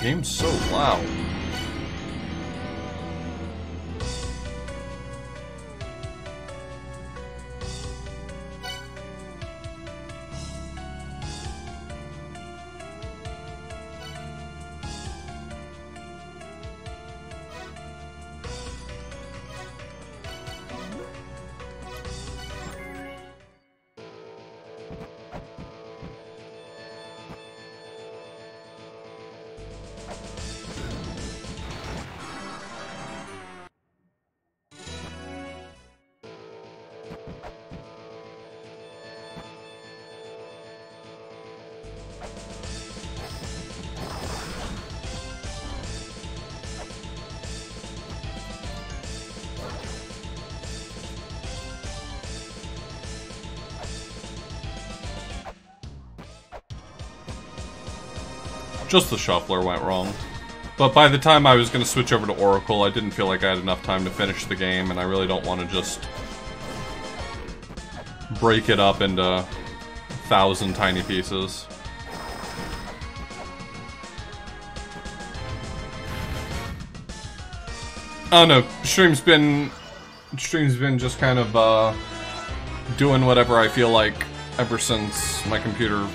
game's so loud. Just the shuffler went wrong. But by the time I was going to switch over to Oracle, I didn't feel like I had enough time to finish the game, and I really don't want to just break it up into a thousand tiny pieces. Don't know, stream's been stream's been just kind of uh, doing whatever I feel like ever since my computer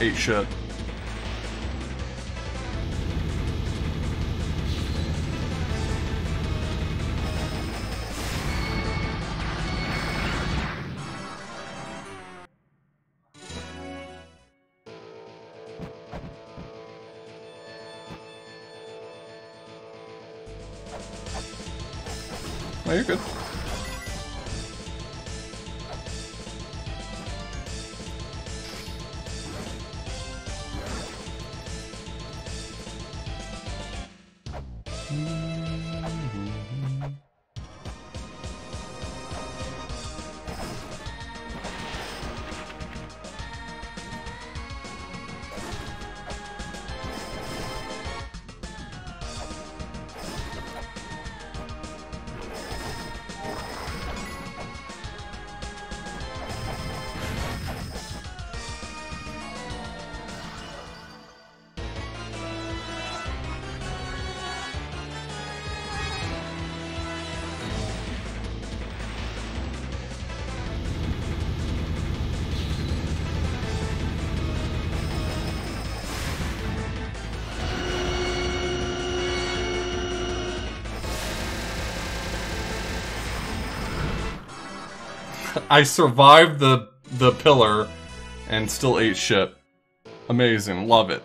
ate shit. You're good. I survived the the pillar and still ate shit. Amazing, love it.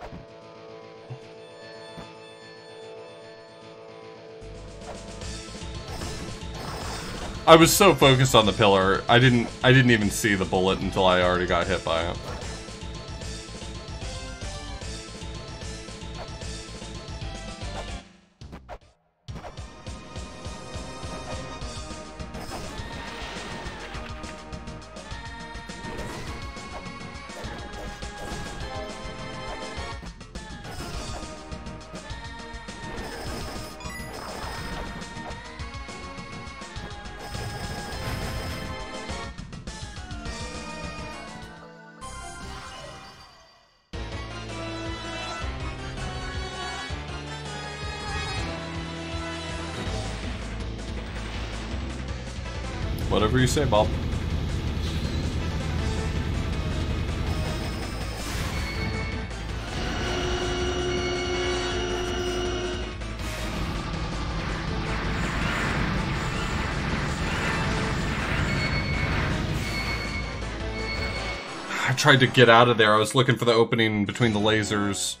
I was so focused on the pillar, I didn't I didn't even see the bullet until I already got hit by it. Say, Bob. I tried to get out of there. I was looking for the opening between the lasers.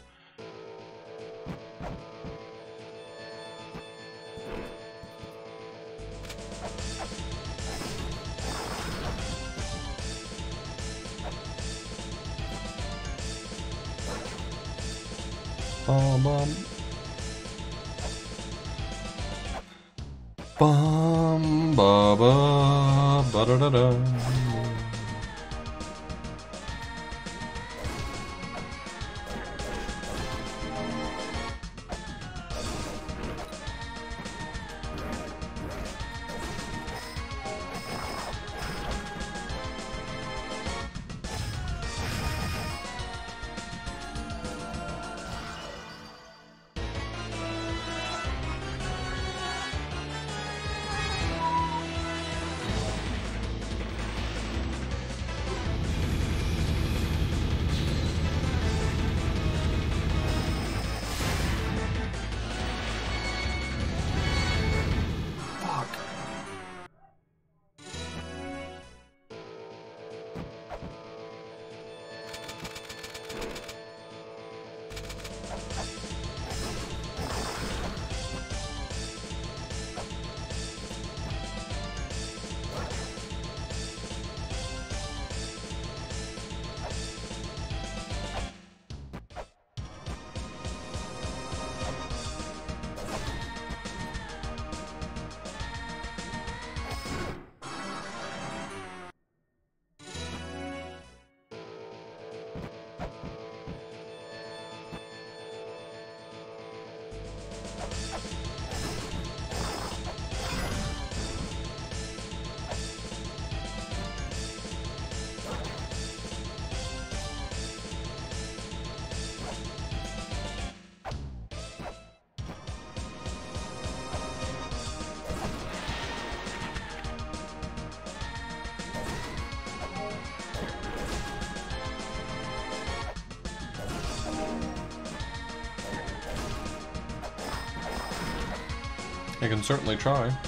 Certainly try.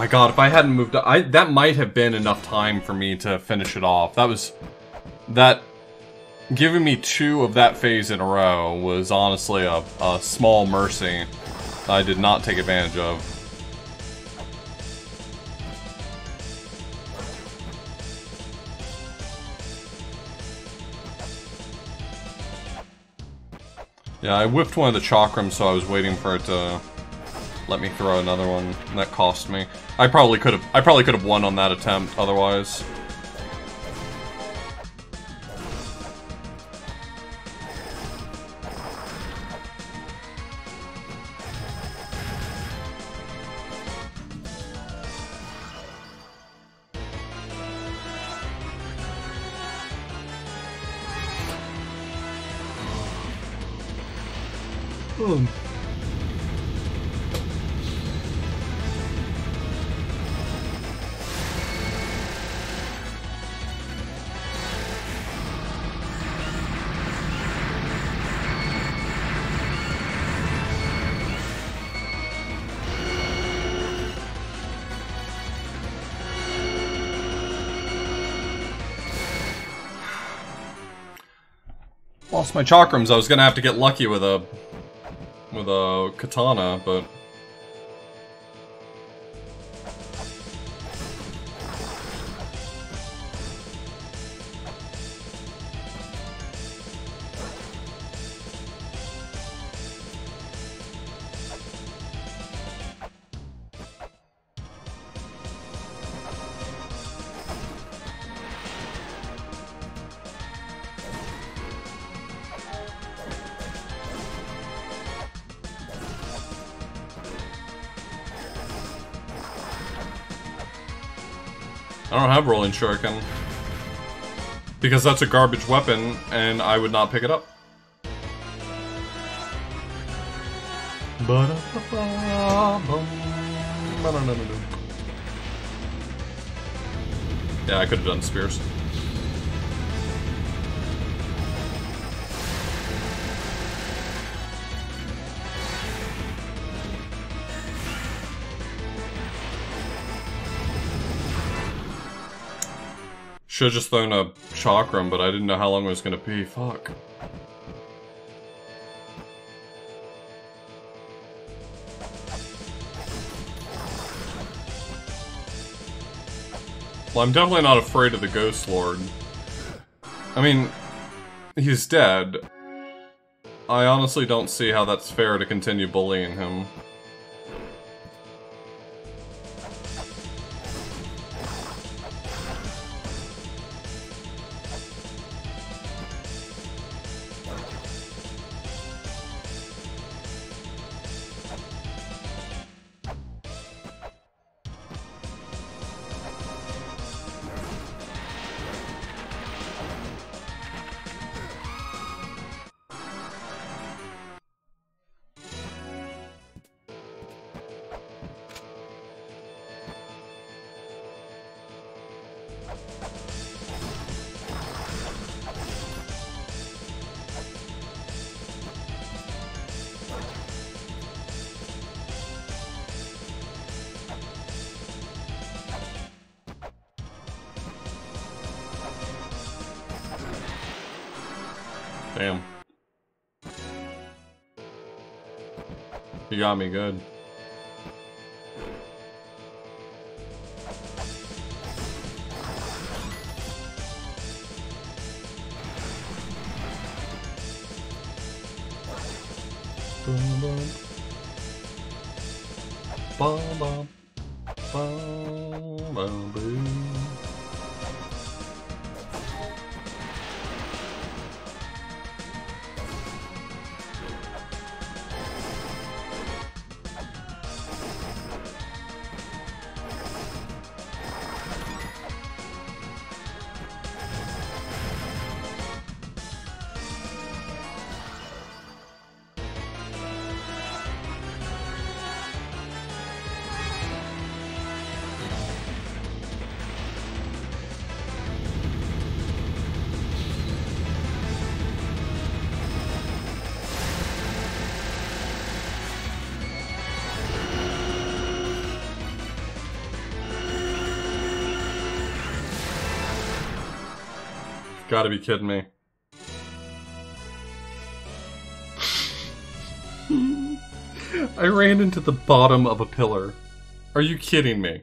My god, if I hadn't moved up, I that might have been enough time for me to finish it off. That was that giving me two of that phase in a row was honestly a, a small mercy I did not take advantage of. Yeah, I whipped one of the chakrams, so I was waiting for it to let me throw another one. That cost me. I probably could have I probably could have won on that attempt otherwise. Lost my chakrams. I was gonna have to get lucky with a with a katana, but don't have rolling shuriken. Because that's a garbage weapon, and I would not pick it up. Yeah, I could have done spears. Should've just thrown a chakram, but I didn't know how long it was gonna be. Fuck. Well, I'm definitely not afraid of the Ghost Lord. I mean, he's dead. I honestly don't see how that's fair to continue bullying him. Got me good. Gotta be kidding me. I ran into the bottom of a pillar. Are you kidding me?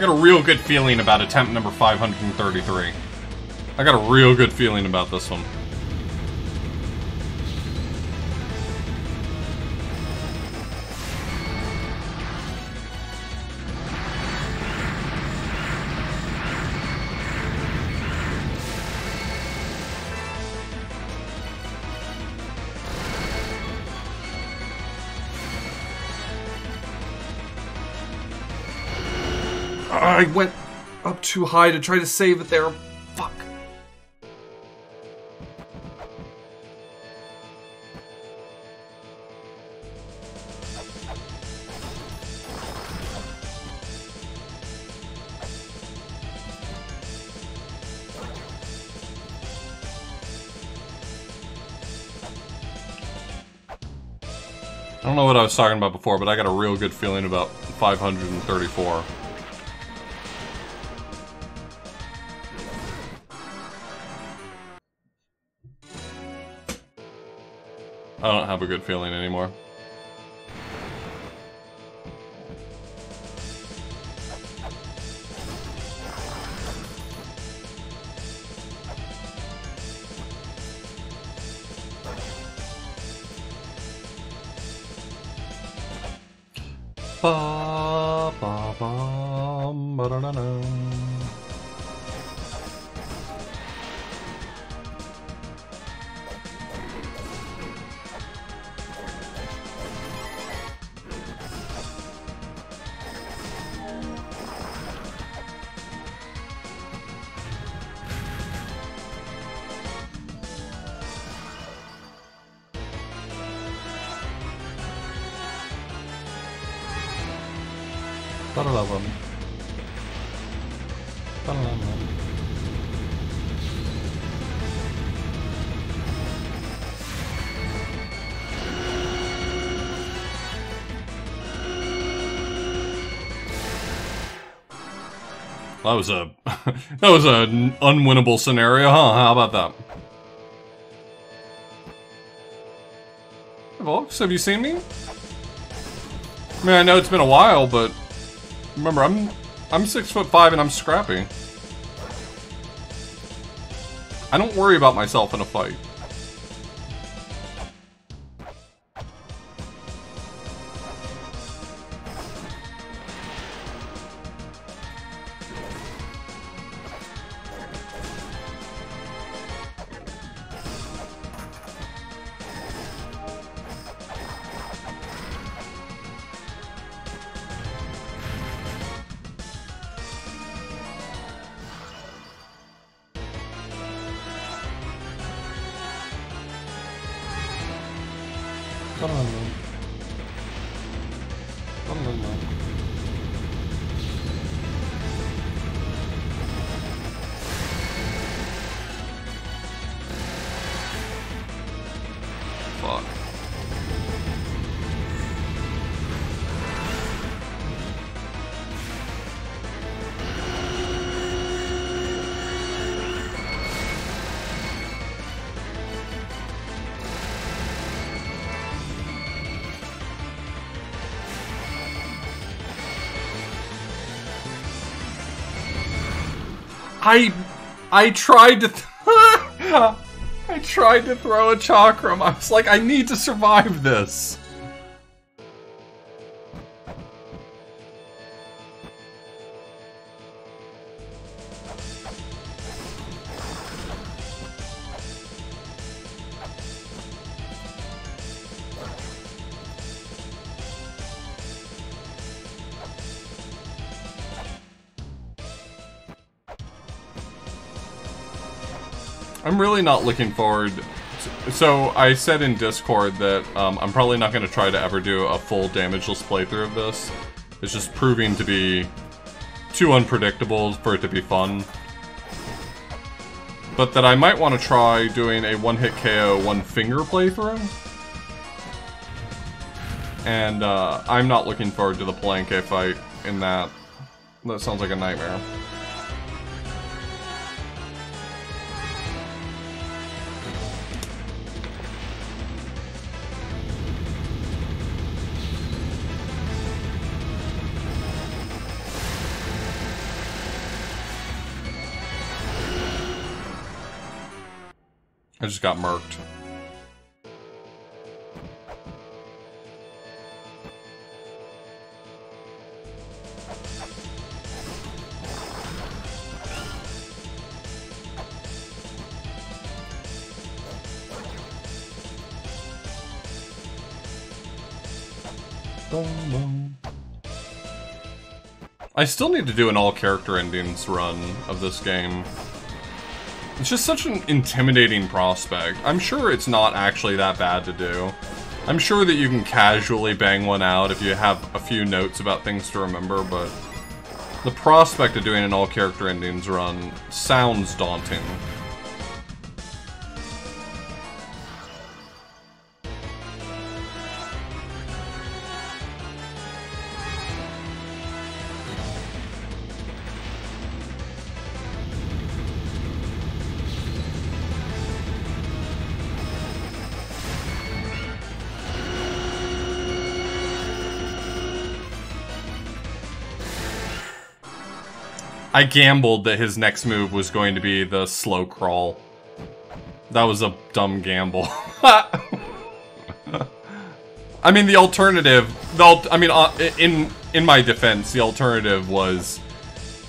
I got a real good feeling about attempt number 533. I got a real good feeling about this one. I went up too high to try to save it there. Fuck. I don't know what I was talking about before, but I got a real good feeling about 534. I don't have a good feeling anymore. Was a that was an unwinnable scenario, huh? How about that? Volks, have you seen me? I mean, I know it's been a while, but remember, I'm I'm six foot five and I'm scrappy. I don't worry about myself in a fight. I I tried to I tried to throw a chakram. I was like, I need to survive this. Really not looking forward... To, so, I said in Discord that um, I'm probably not going to try to ever do a full damageless playthrough of this. It's just proving to be too unpredictable for it to be fun. But that I might want to try doing a one-hit KO, one-finger playthrough. And uh, I'm not looking forward to the Palenque fight in that. That sounds like a nightmare. I just got murked. I still need to do an all character endings run of this game. It's just such an intimidating prospect. I'm sure it's not actually that bad to do. I'm sure that you can casually bang one out if you have a few notes about things to remember, but the prospect of doing an all character endings run sounds daunting. I gambled that his next move was going to be the slow crawl. That was a dumb gamble. I mean, the alternative, the I mean, uh, in in my defense, the alternative was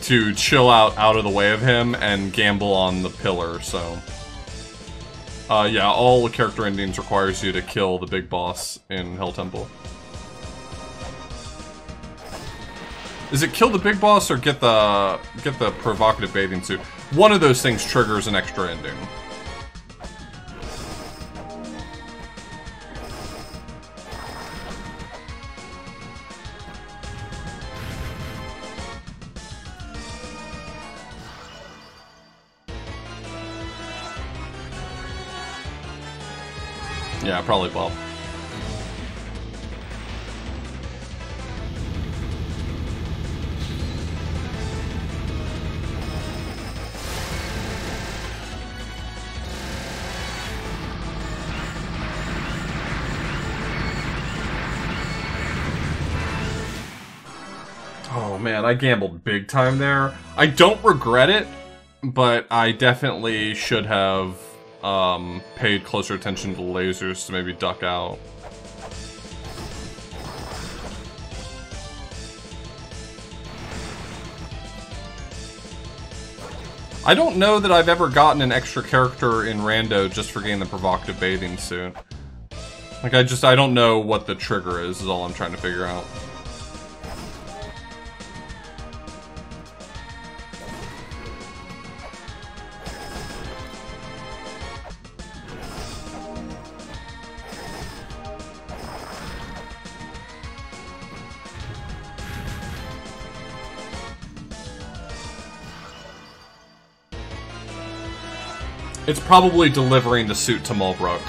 to chill out out of the way of him and gamble on the pillar, so... Uh, yeah, all character endings requires you to kill the big boss in Hell Temple. Is it kill the big boss or get the get the provocative bathing suit? One of those things triggers an extra ending. Yeah, probably Bob. Man, I gambled big time there. I don't regret it, but I definitely should have um, paid closer attention to lasers to maybe duck out. I don't know that I've ever gotten an extra character in Rando just for getting the provocative bathing suit. Like, I just, I don't know what the trigger is, is all I'm trying to figure out. It's probably delivering the suit to Mulbrook.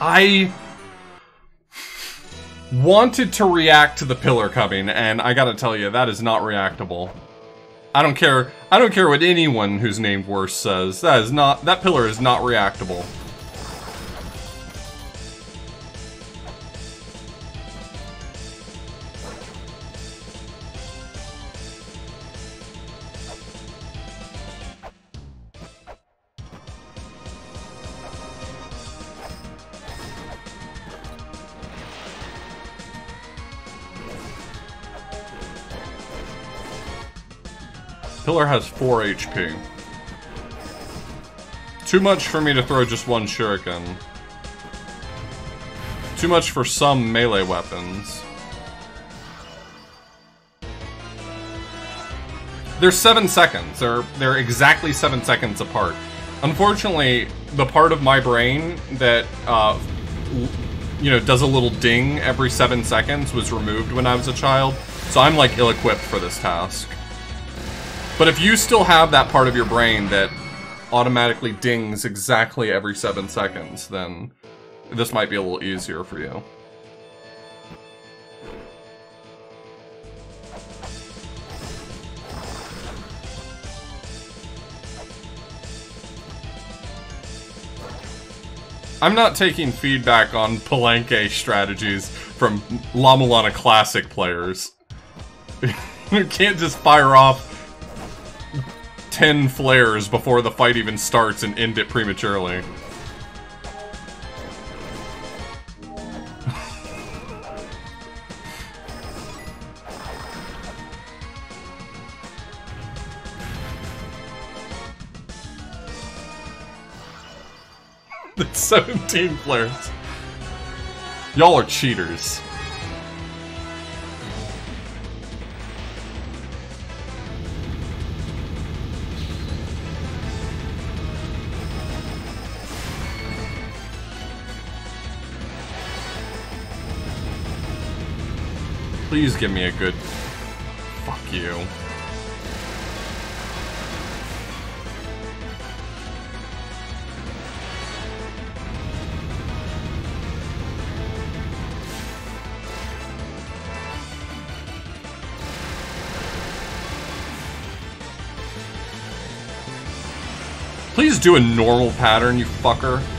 I wanted to react to the pillar coming, and I gotta tell you, that is not reactable. I don't care. I don't care what anyone who's named worse says. That is not. That pillar is not reactable. Pillar has 4 HP. Too much for me to throw just one shuriken. Too much for some melee weapons. They're seven seconds. They're they're exactly seven seconds apart. Unfortunately, the part of my brain that uh, you know does a little ding every seven seconds was removed when I was a child, so I'm like ill-equipped for this task. But if you still have that part of your brain that automatically dings exactly every seven seconds, then this might be a little easier for you. I'm not taking feedback on Palenque strategies from La Mulana Classic players. you can't just fire off 10 flares before the fight even starts and end it prematurely. That's 17 flares. Y'all are cheaters. Please give me a good... Fuck you. Please do a normal pattern, you fucker.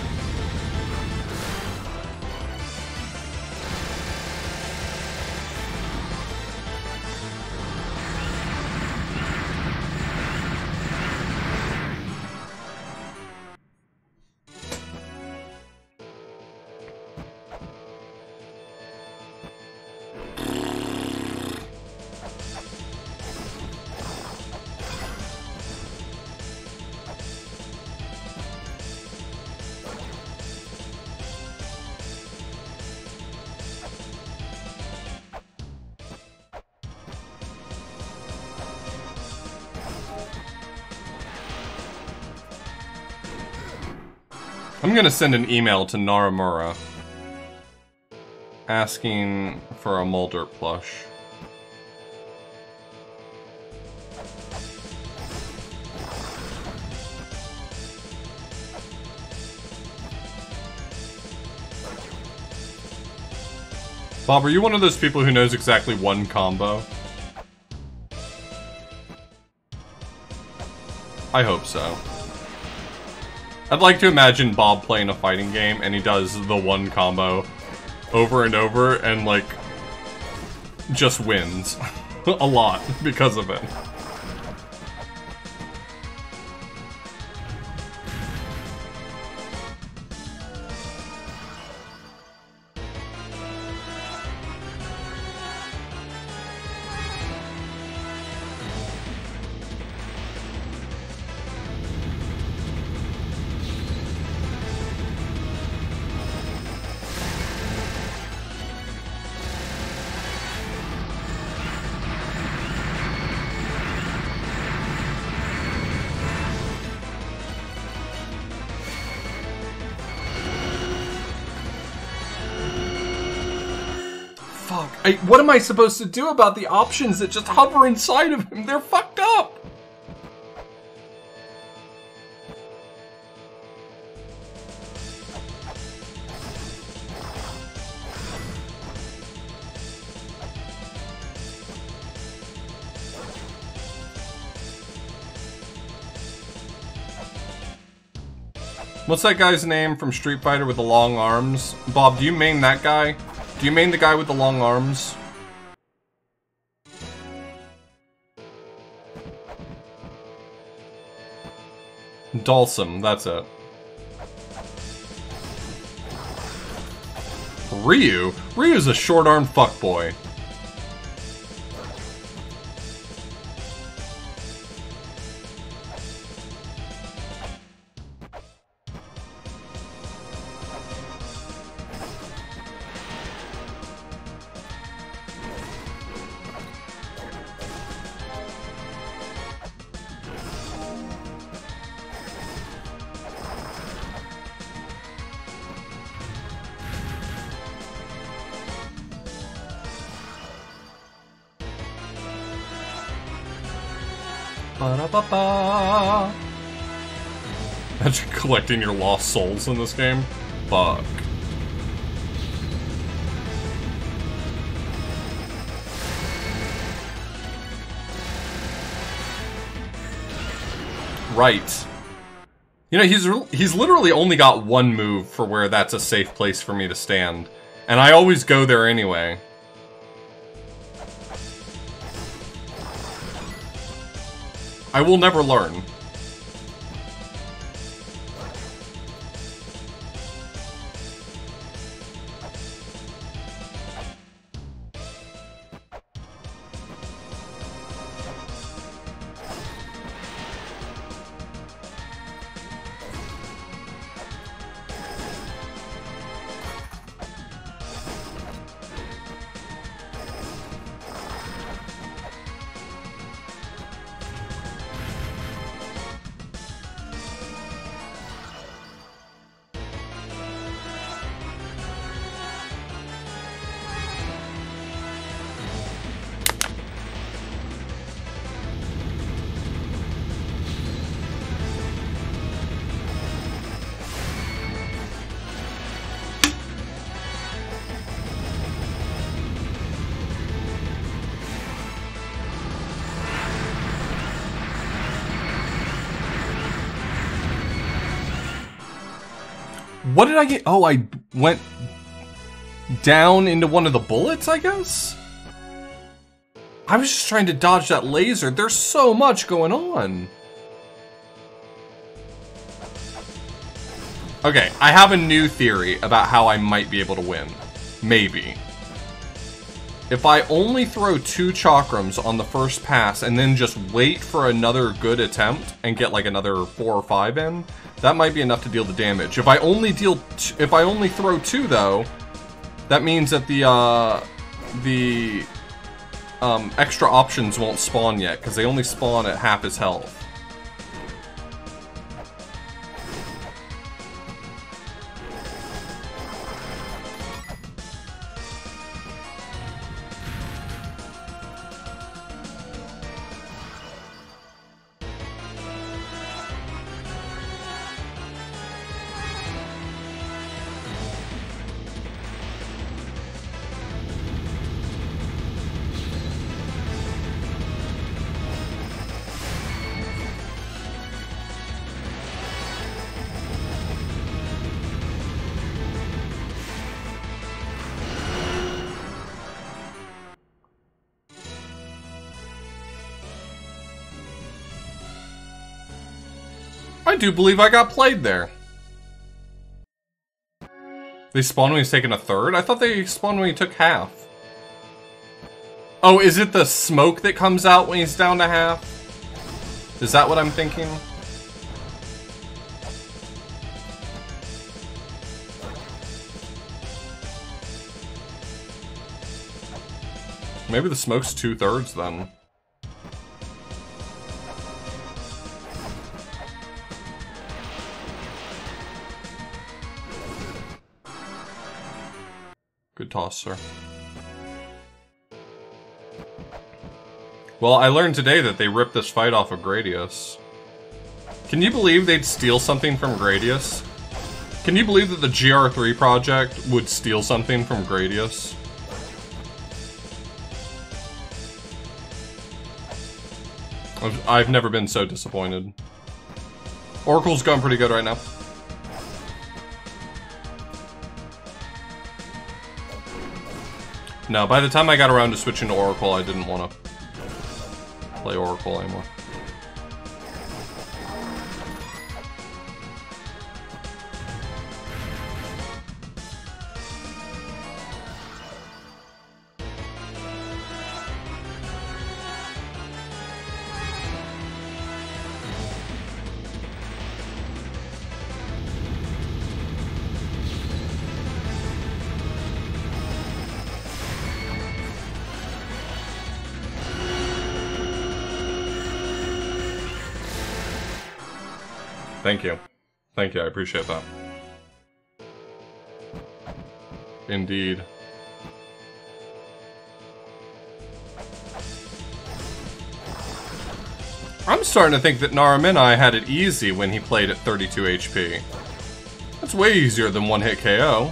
I'm gonna send an email to Naramura asking for a Mulder plush. Bob, are you one of those people who knows exactly one combo? I hope so. I'd like to imagine Bob playing a fighting game and he does the one combo over and over and like just wins a lot because of it. I, what am I supposed to do about the options that just hover inside of him? They're fucked up! What's that guy's name from Street Fighter with the long arms? Bob, do you main that guy? Do you mean the guy with the long arms? Dhalsim, that's it. Ryu? Ryu's a short-armed fuckboy. Collecting your lost souls in this game. Fuck. Right. You know, he's he's literally only got one move for where that's a safe place for me to stand. And I always go there anyway. I will never learn. What did I get? Oh, I went down into one of the bullets, I guess? I was just trying to dodge that laser. There's so much going on. Okay, I have a new theory about how I might be able to win. Maybe. If I only throw two chakrams on the first pass and then just wait for another good attempt and get like another four or five in, that might be enough to deal the damage. If I only deal, if I only throw two though, that means that the uh, the um, extra options won't spawn yet because they only spawn at half his health. I do believe I got played there. They spawn when he's taking a third? I thought they spawned when he took half. Oh, is it the smoke that comes out when he's down to half? Is that what I'm thinking? Maybe the smoke's two-thirds then. Good toss, sir. Well, I learned today that they ripped this fight off of Gradius. Can you believe they'd steal something from Gradius? Can you believe that the GR3 project would steal something from Gradius? I've, I've never been so disappointed. Oracle's going pretty good right now. No, by the time I got around to switching to Oracle, I didn't want to play Oracle anymore. Thank you, I appreciate that. Indeed. I'm starting to think that Naraminai had it easy when he played at 32 HP. That's way easier than one hit KO.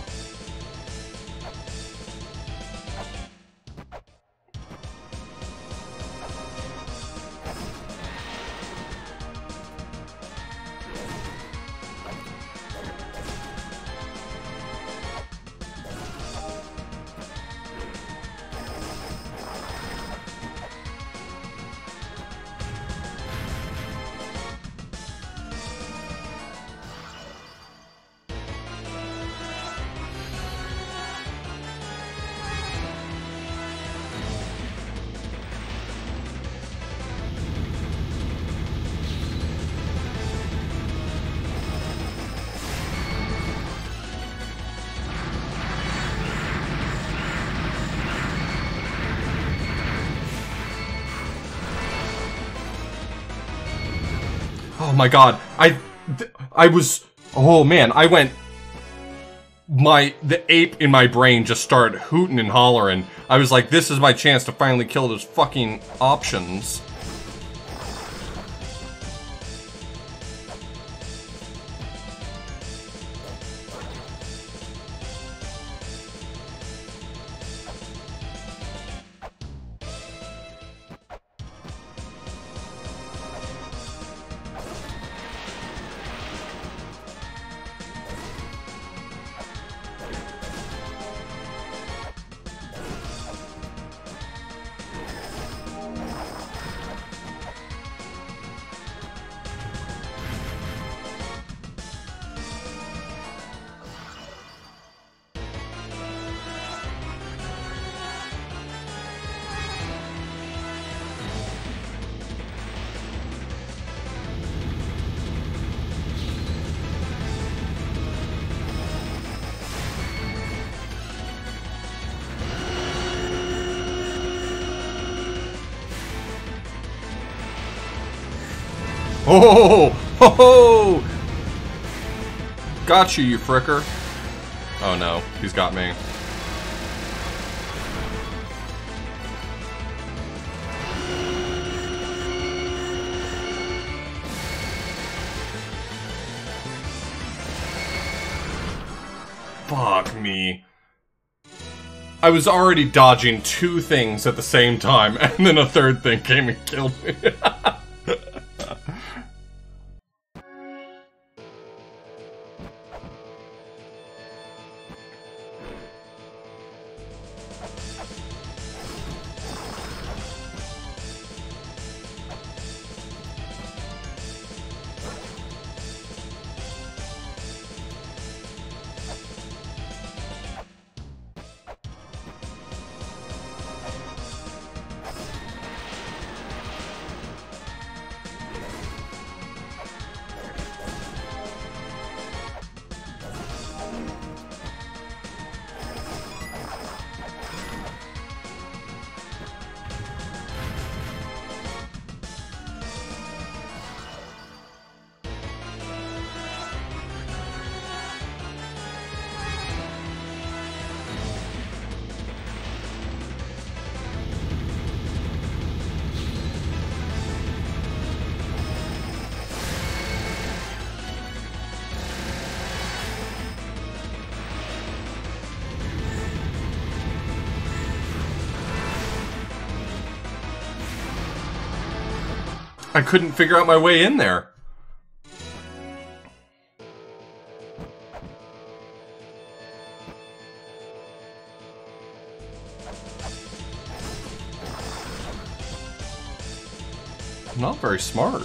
Oh my god, I, I was, oh man, I went, my, the ape in my brain just started hooting and hollering. I was like, this is my chance to finally kill those fucking options. Oh! Got you, you fricker. Oh no, he's got me. Fuck me. I was already dodging two things at the same time, and then a third thing came and killed me. couldn't figure out my way in there. Not very smart.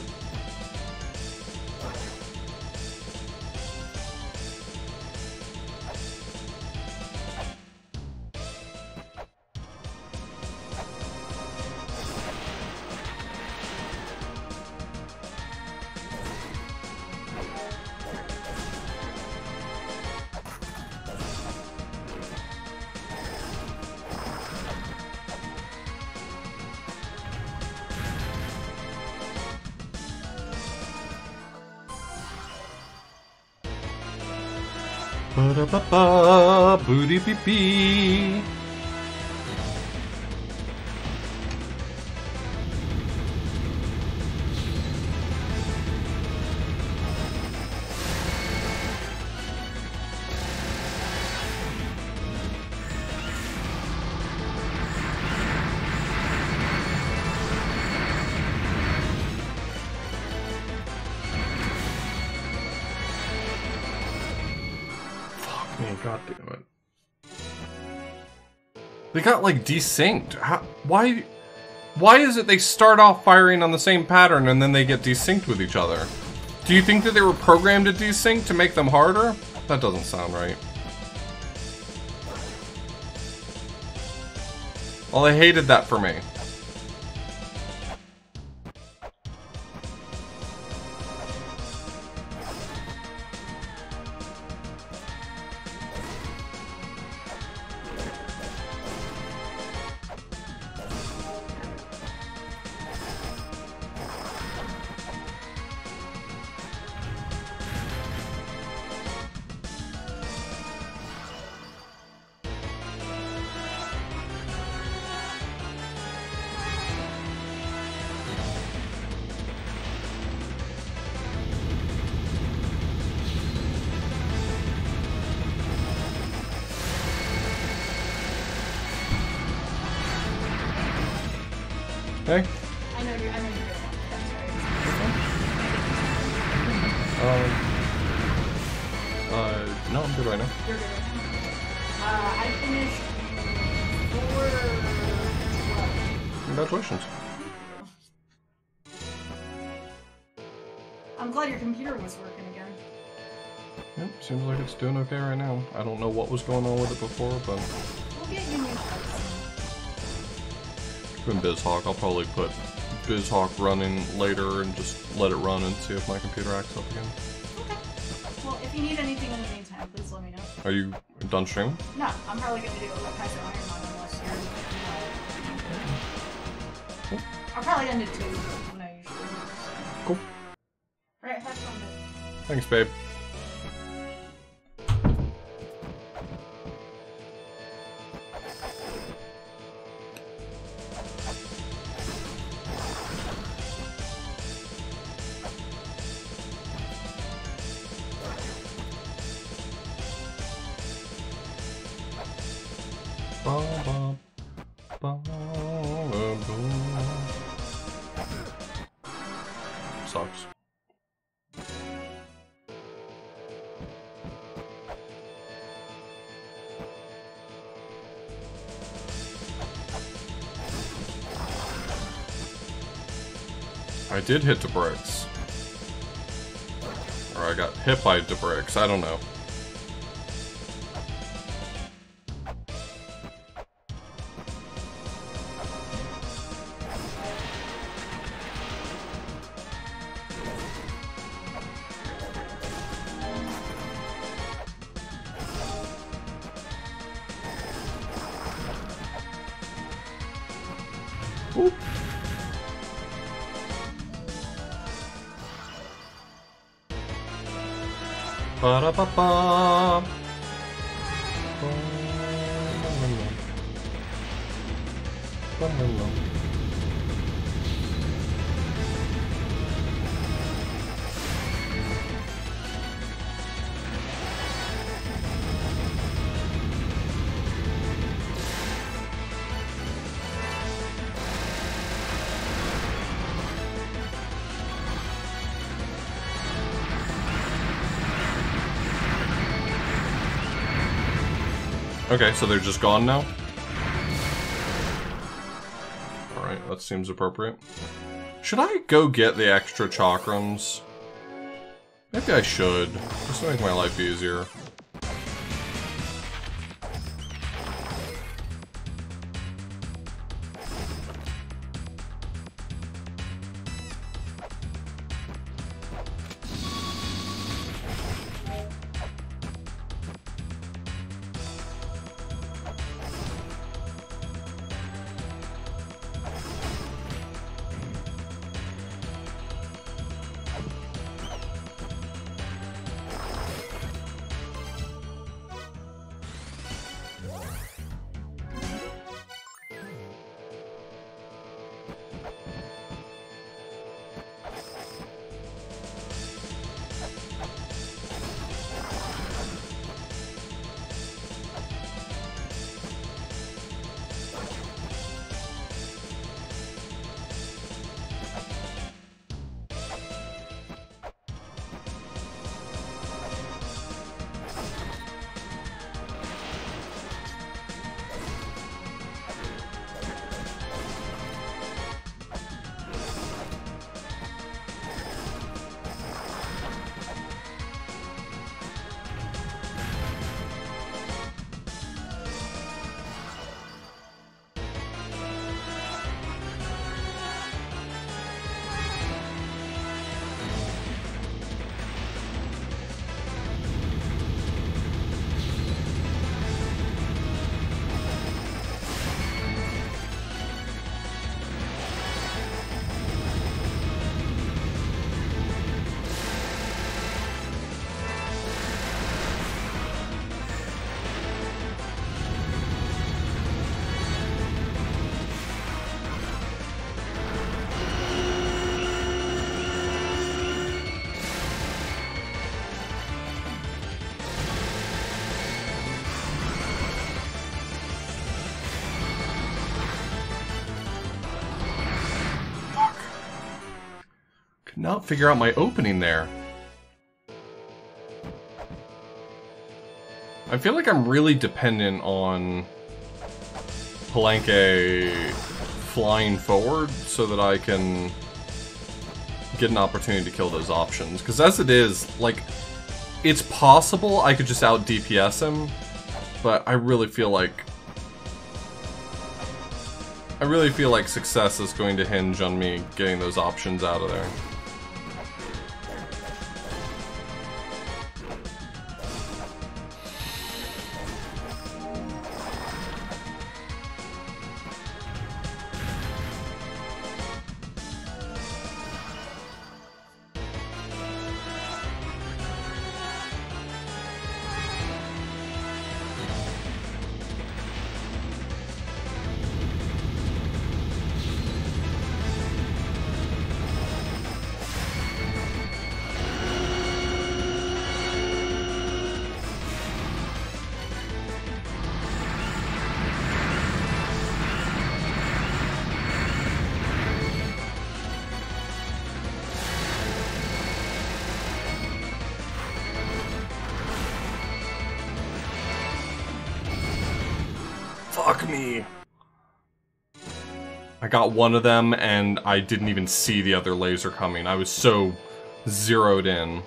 PvP. They got like desynced. How, why? Why is it they start off firing on the same pattern and then they get desynced with each other? Do you think that they were programmed to desync to make them harder? That doesn't sound right. Well, I hated that for me. Doing okay right now. I don't know what was going on with it before, but We'll get you new parts. in BizHawk, I'll probably put BizHawk running later and just let it run and see if my computer acts up again. Okay. Well, if you need anything in the meantime, please let me know. Are you done streaming? No, I'm probably gonna do a Kaizo Ironman unless you're. I'm probably gonna do two when I usually. do. Cool. Alright, have fun. Thanks, babe. Did hit the bricks. Or I got hit by the bricks, I don't know. Ba-da-ba-ba. Ba-la-la. Okay, so they're just gone now? Alright, that seems appropriate. Should I go get the extra chakrams? Maybe I should, just to make my life easier. Not figure out my opening there. I feel like I'm really dependent on Palenque flying forward so that I can get an opportunity to kill those options. Because as it is, like, it's possible I could just out DPS him, but I really feel like I really feel like success is going to hinge on me getting those options out of there. I got one of them and I didn't even see the other laser coming. I was so zeroed in.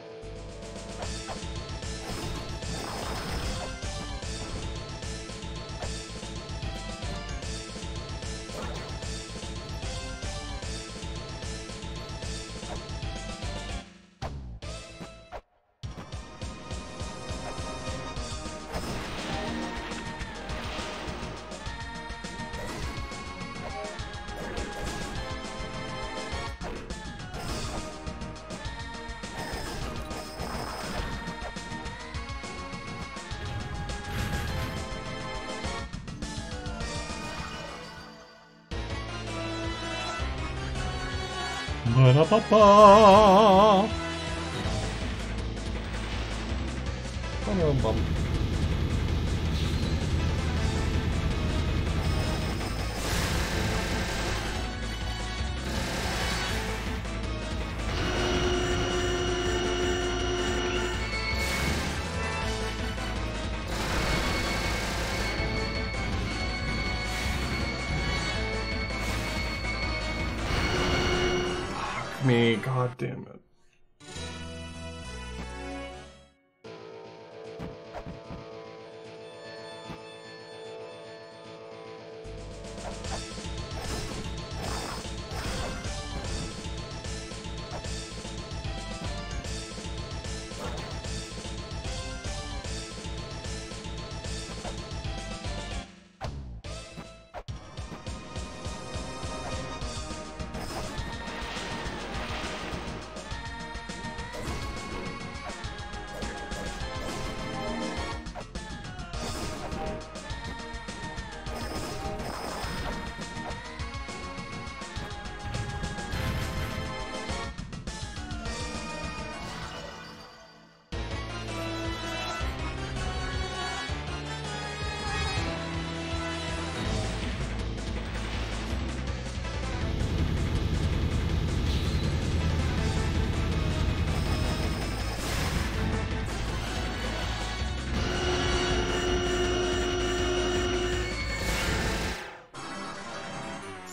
Ba-da-ba-ba. Ba-dum-bum. Fuck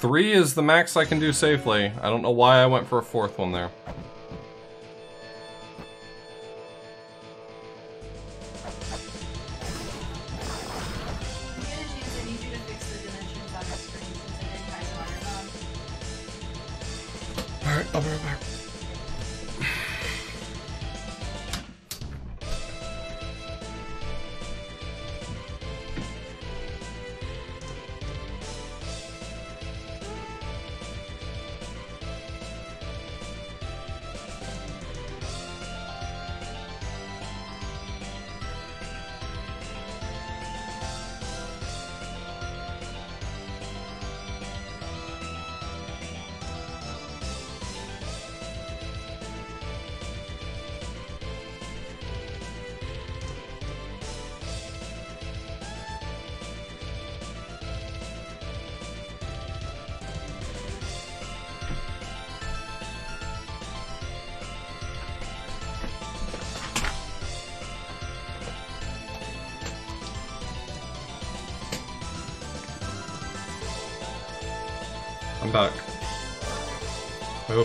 Three is the max I can do safely. I don't know why I went for a fourth one there.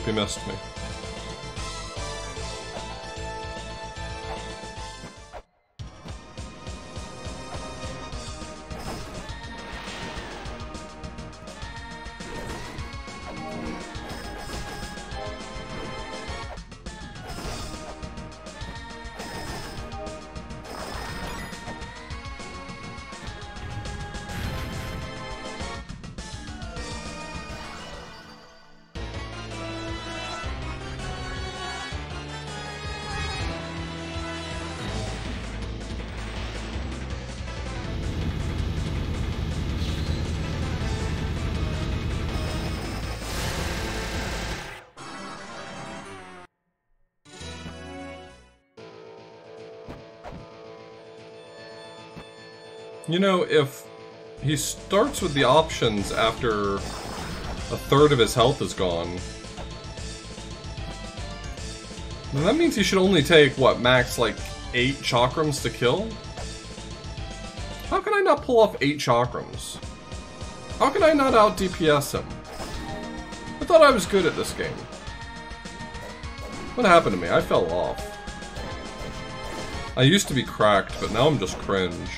I you know, if he starts with the options after a third of his health is gone, then that means he should only take, what, max, like, 8 chakrams to kill? How can I not pull off 8 chakrams? How can I not out DPS him? I thought I was good at this game. What happened to me? I fell off. I used to be cracked, but now I'm just cringe.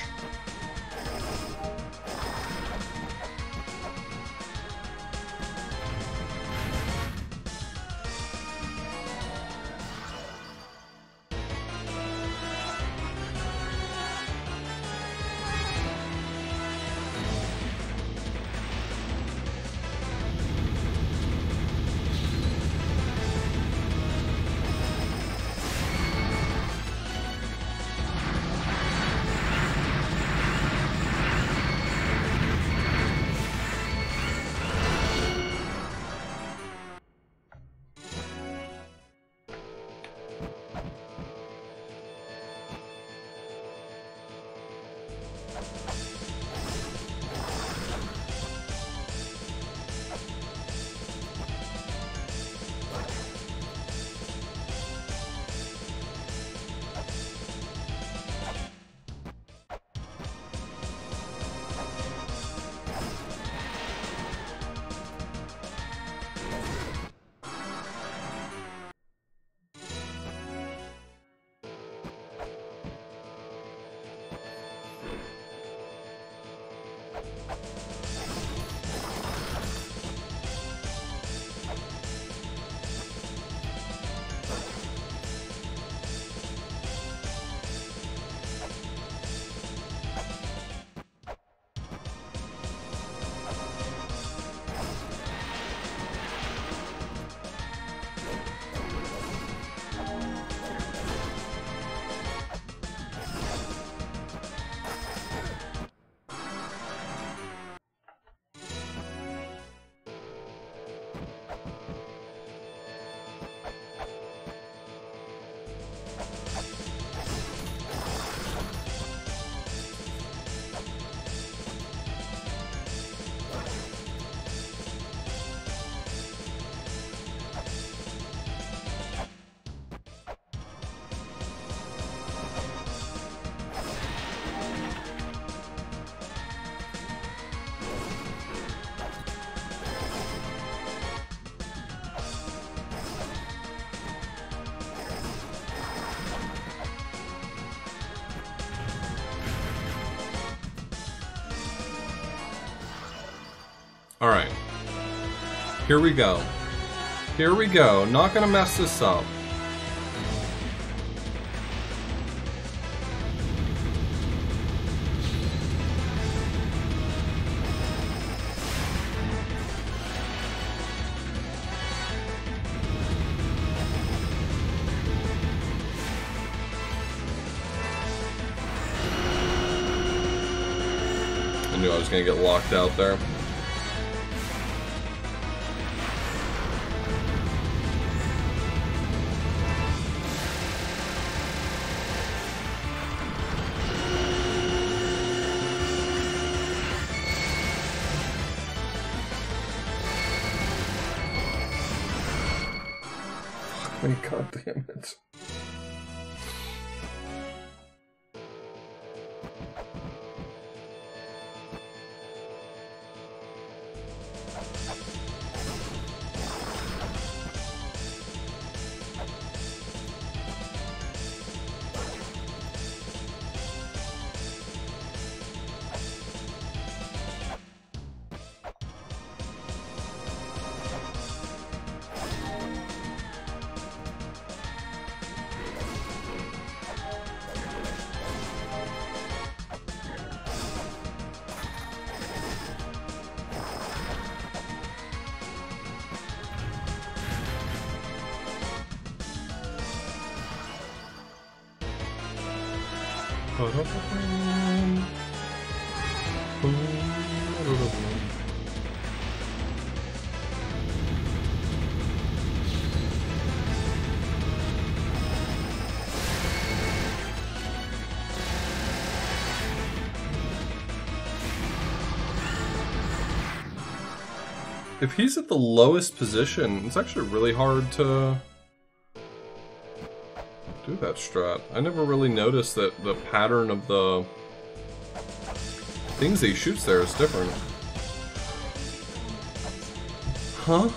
Here we go. Here we go. Not gonna mess this up. I knew I was gonna get locked out there. If he's at the lowest position, it's actually really hard to that strat. I never really noticed that the pattern of the things he shoots there is different. Huh?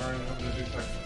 Sorry, I'm gonna do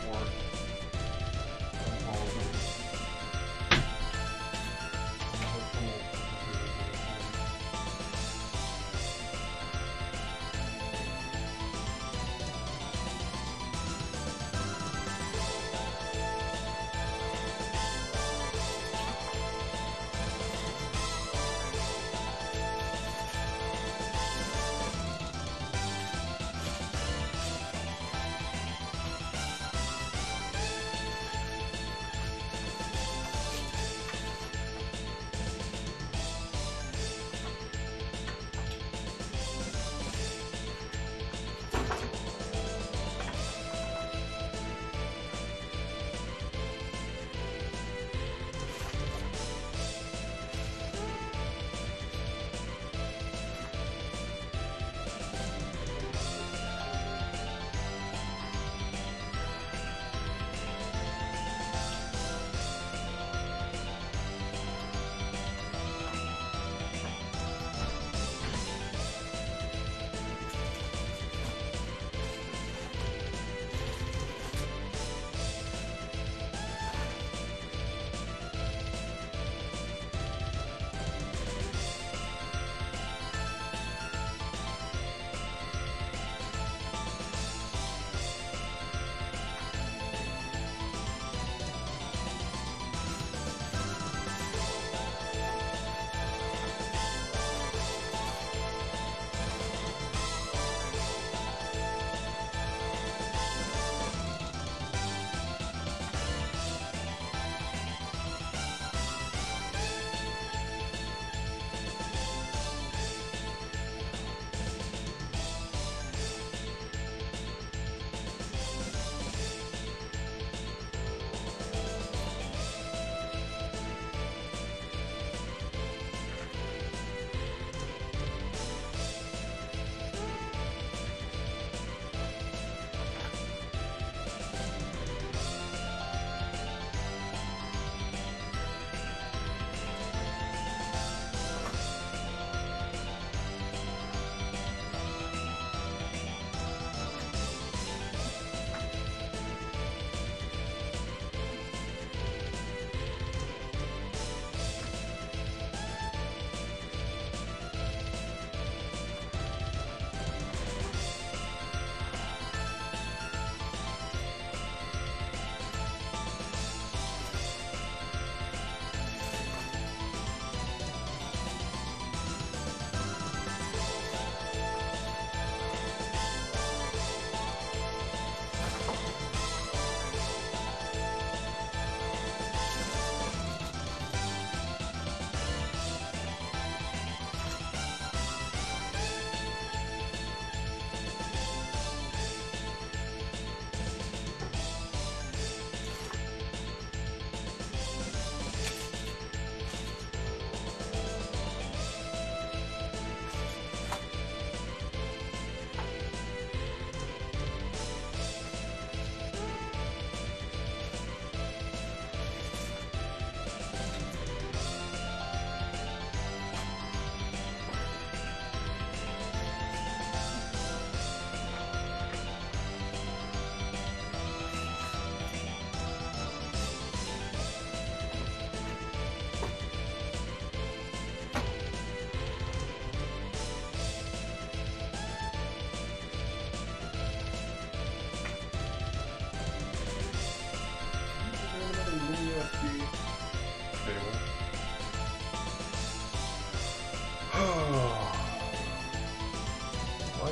I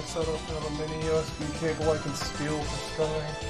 set up on a mini USB cable I can steal for Sky.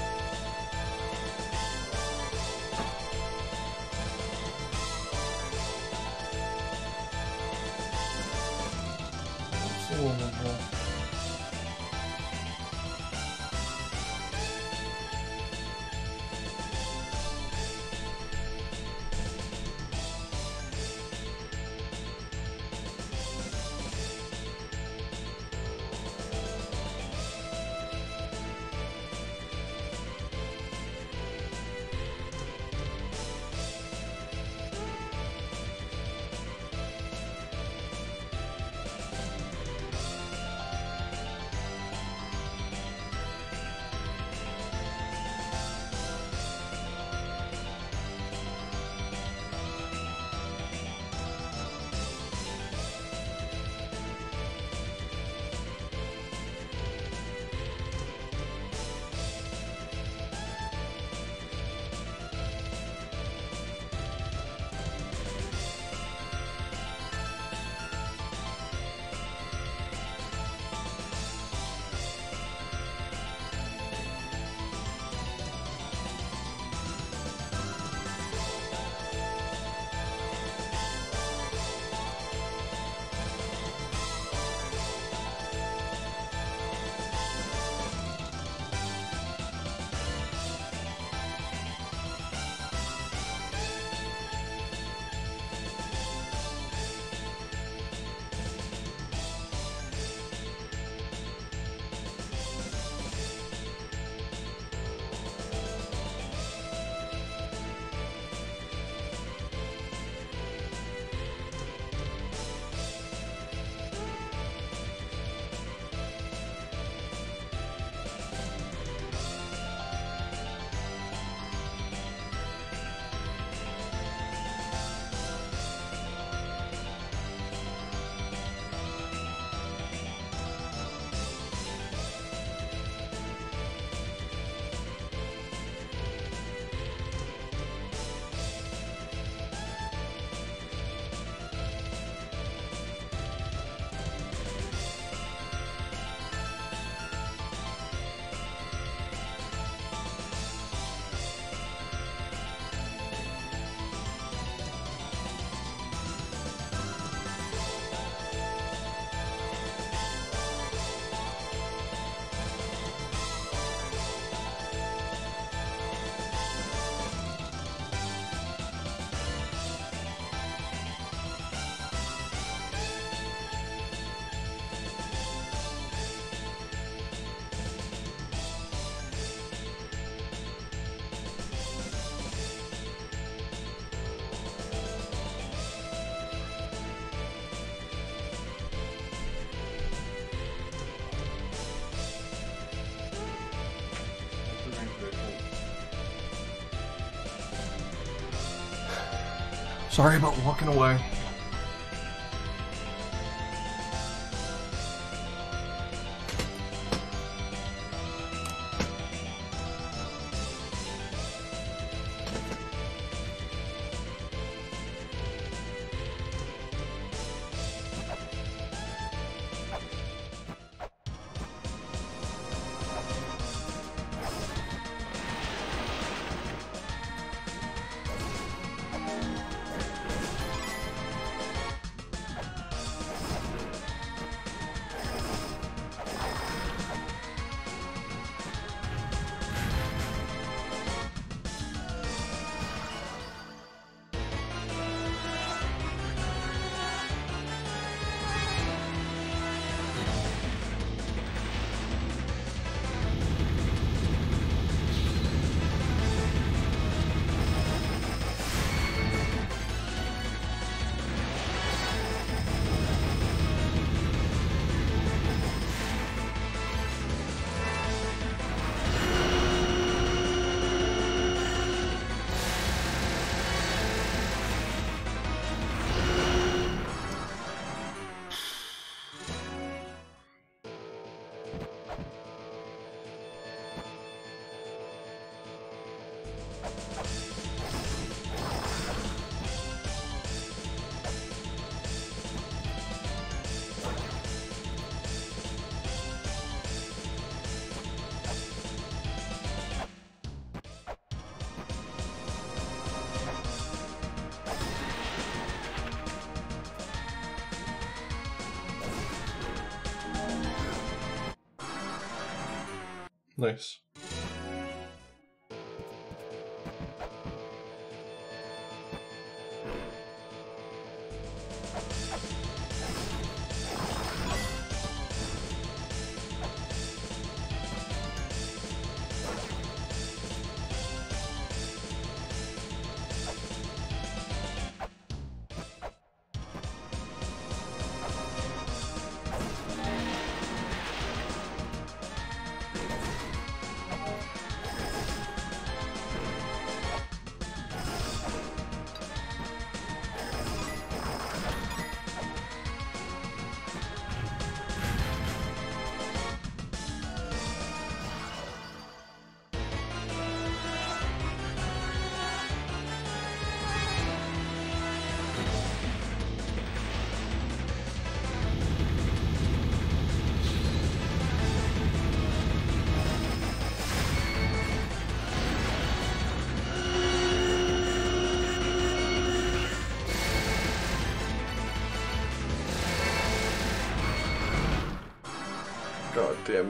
Sorry about walking away.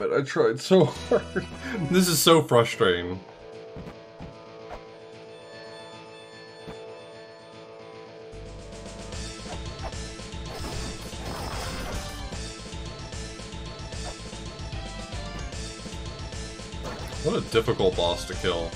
It, I tried so hard. this is so frustrating. What a difficult boss to kill.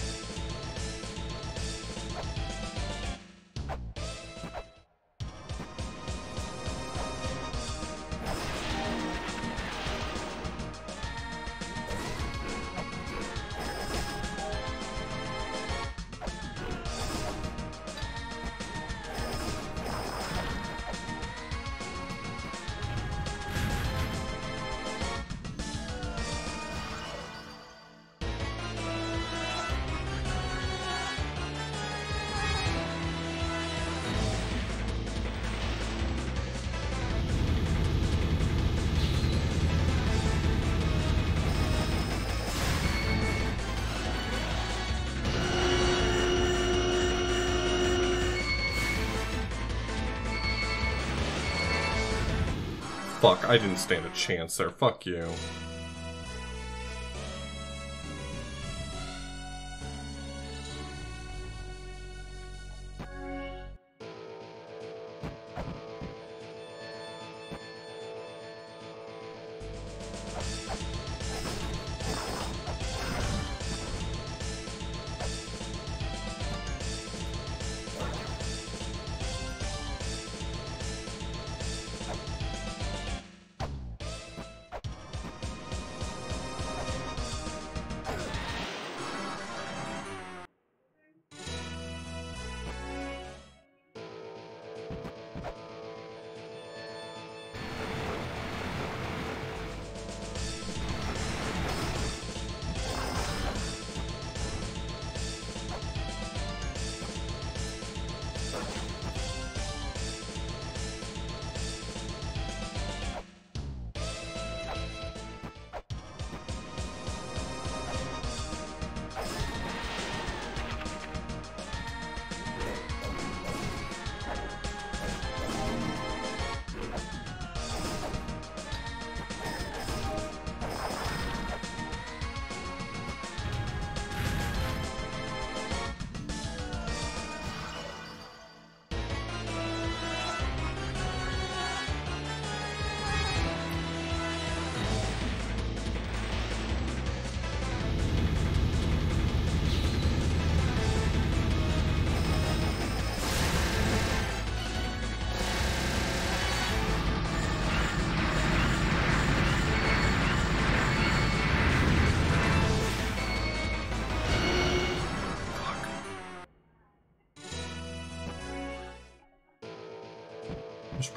Fuck, I didn't stand a chance there. Fuck you.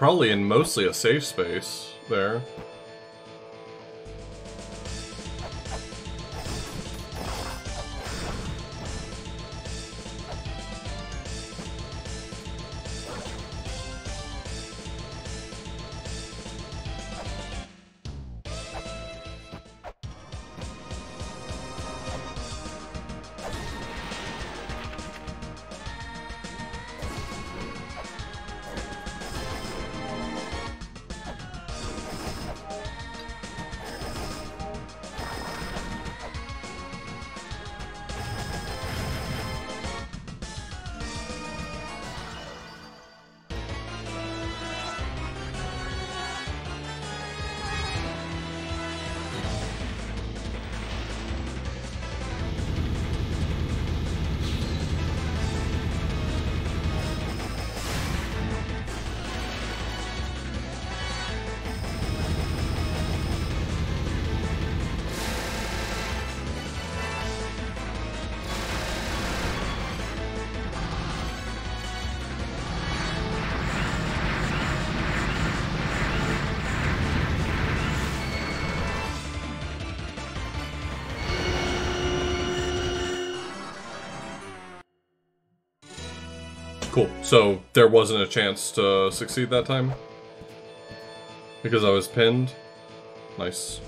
Probably in mostly a safe space there. So there wasn't a chance to succeed that time? Because I was pinned? Nice.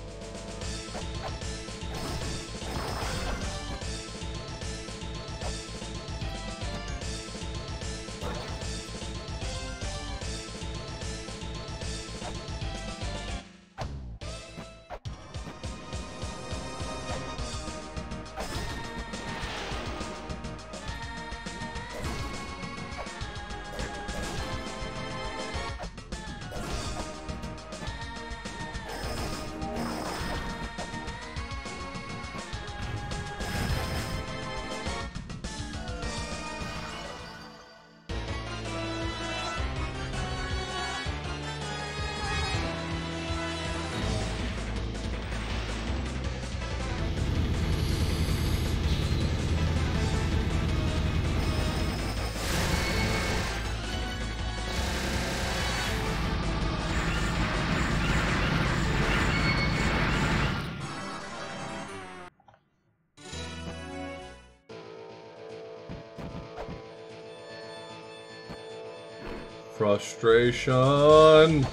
Frustration.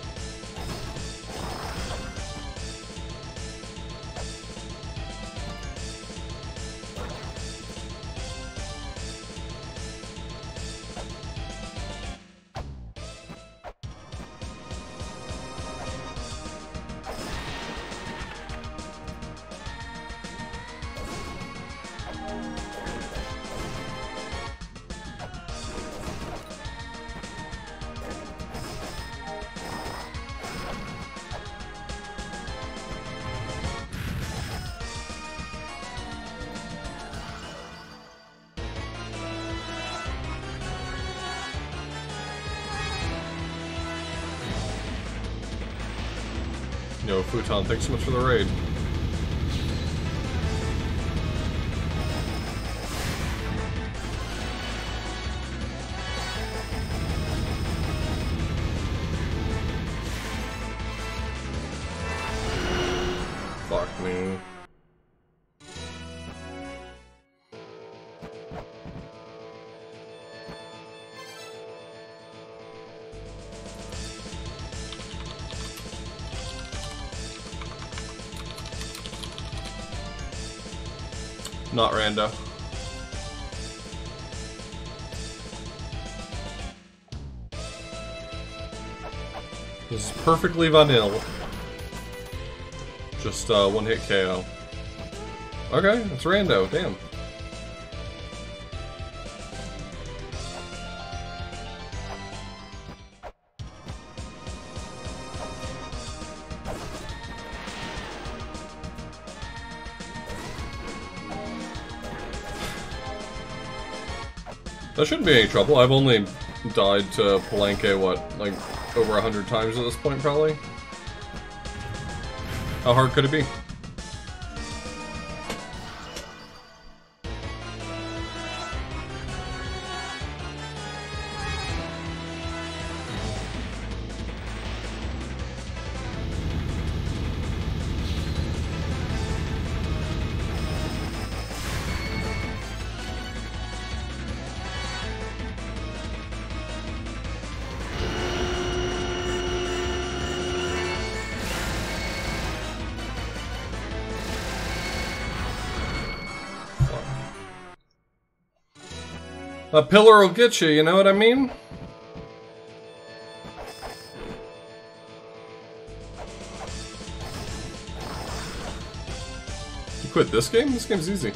Futon, thanks so much for the raid. This is perfectly vanilla. Just uh, one hit KO. Okay, it's rando. Damn. That shouldn't be any trouble. I've only died to Palenque, what, like, over a hundred times at this point, probably? How hard could it be? A pillar will get you, you know what I mean? You quit this game? This game's easy.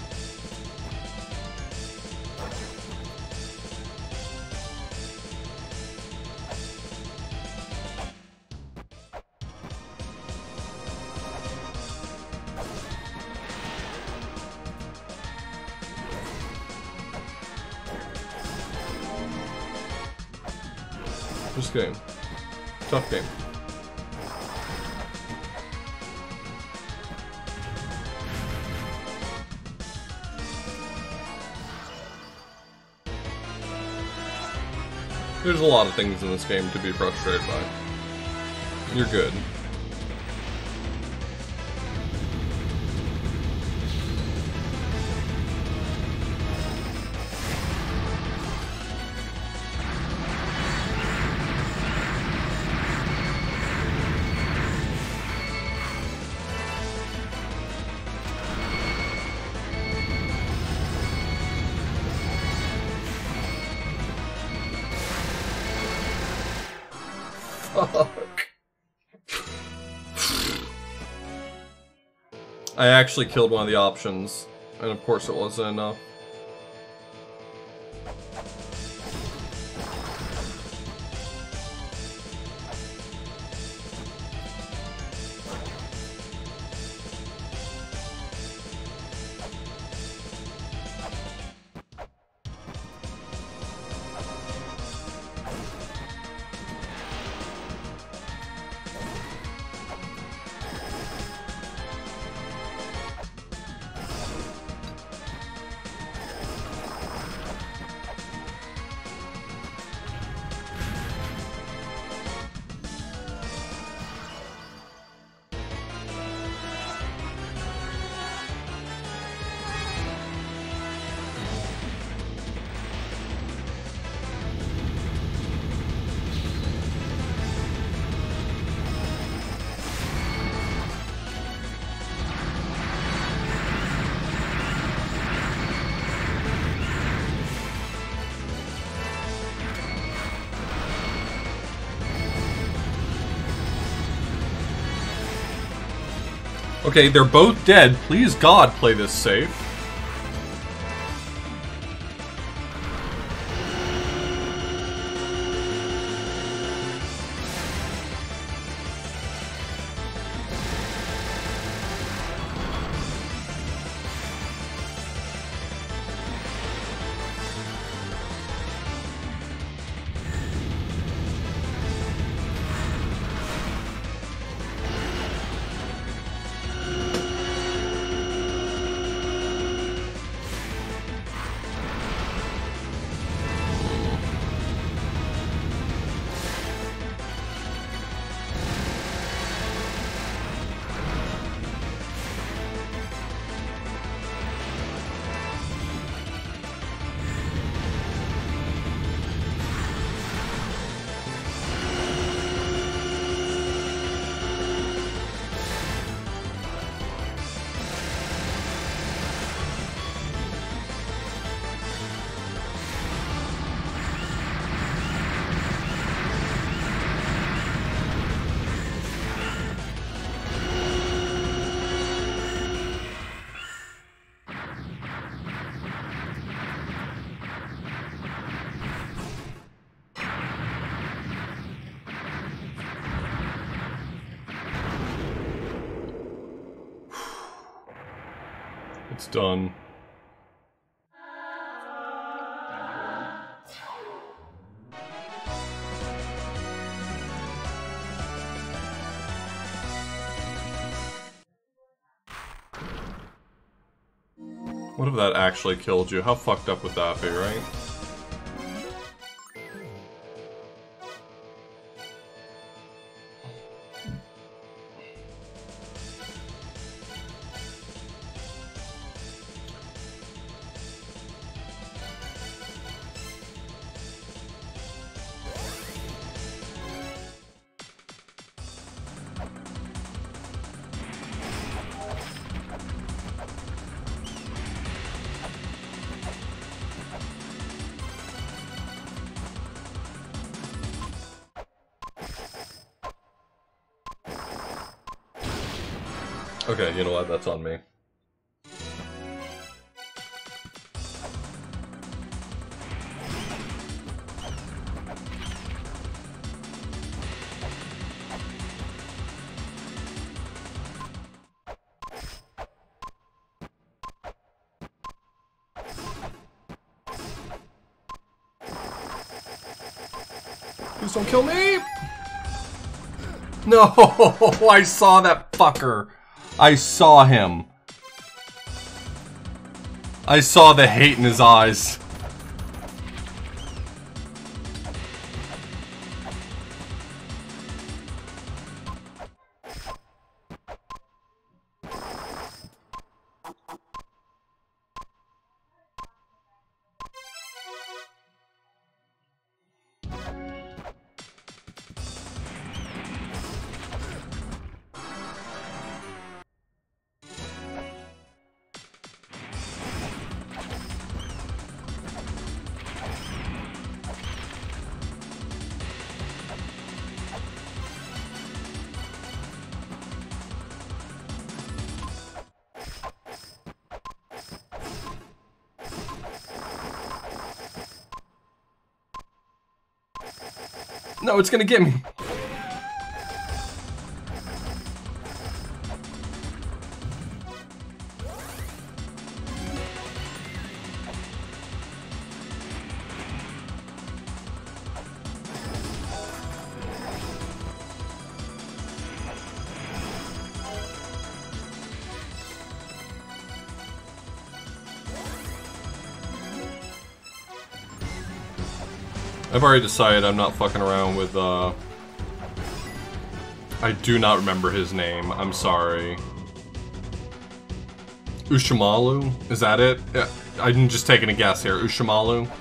There's a lot of things in this game to be frustrated by. You're good. Actually killed one of the options, and of course it wasn't enough. Okay, they're both dead. Please God, play this safe. That actually killed you? How fucked up would that be, right? Okay, you know what? That's on me. Please don't kill me! No! I saw that fucker! I saw him. I saw the hate in his eyes. It's gonna get me. I've already decided I'm not fucking around with, uh... I do not remember his name. I'm sorry. Ushamalu? Is that it? I'm just taking a guess here. Ushamalu?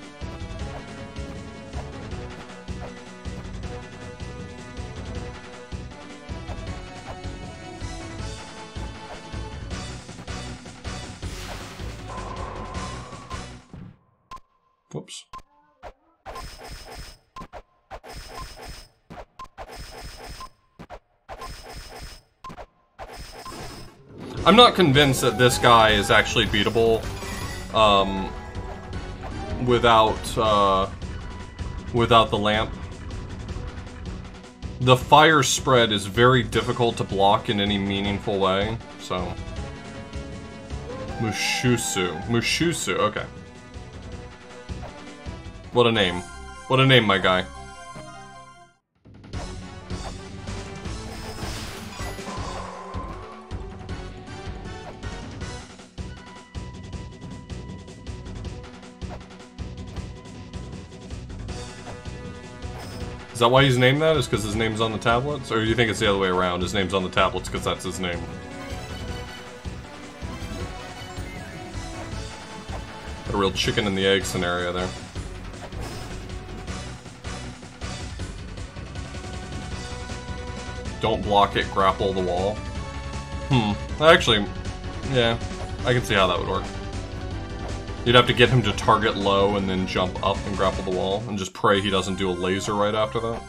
I'm not convinced that this guy is actually beatable um, without uh, without the lamp. The fire spread is very difficult to block in any meaningful way, so... Mushussu. Mushussu, okay. What a name. What a name, my guy. Is that why he's named that? Is because his name's on the tablets? Or do you think it's the other way around? His name's on the tablets because that's his name. A real chicken and the egg scenario there. Don't block it, grapple the wall. Hmm. Actually, yeah. I can see how that would work. You'd have to get him to target low and then jump up and grapple the wall, and just pray he doesn't do a laser right after that.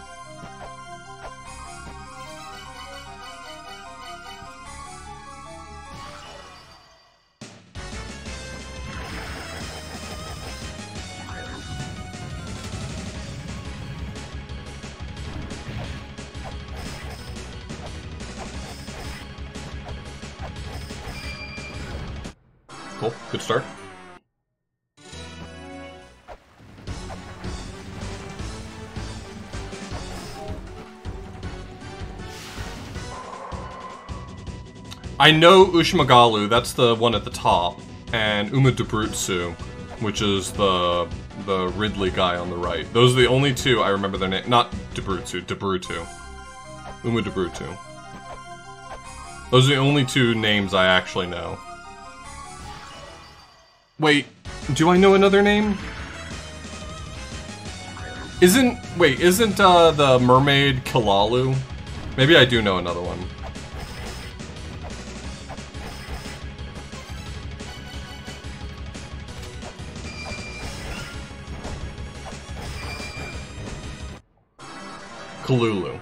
I know Ushmagalu, that's the one at the top, and Uma Debrutsu, which is the the Ridley guy on the right. Those are the only two I remember their name. Not Debrutsu, Debrutu. Uma Debrutu. Those are the only two names I actually know. Wait, do I know another name? Isn't, wait, isn't uh, the mermaid Kilalu? Maybe I do know another one. Kulullu.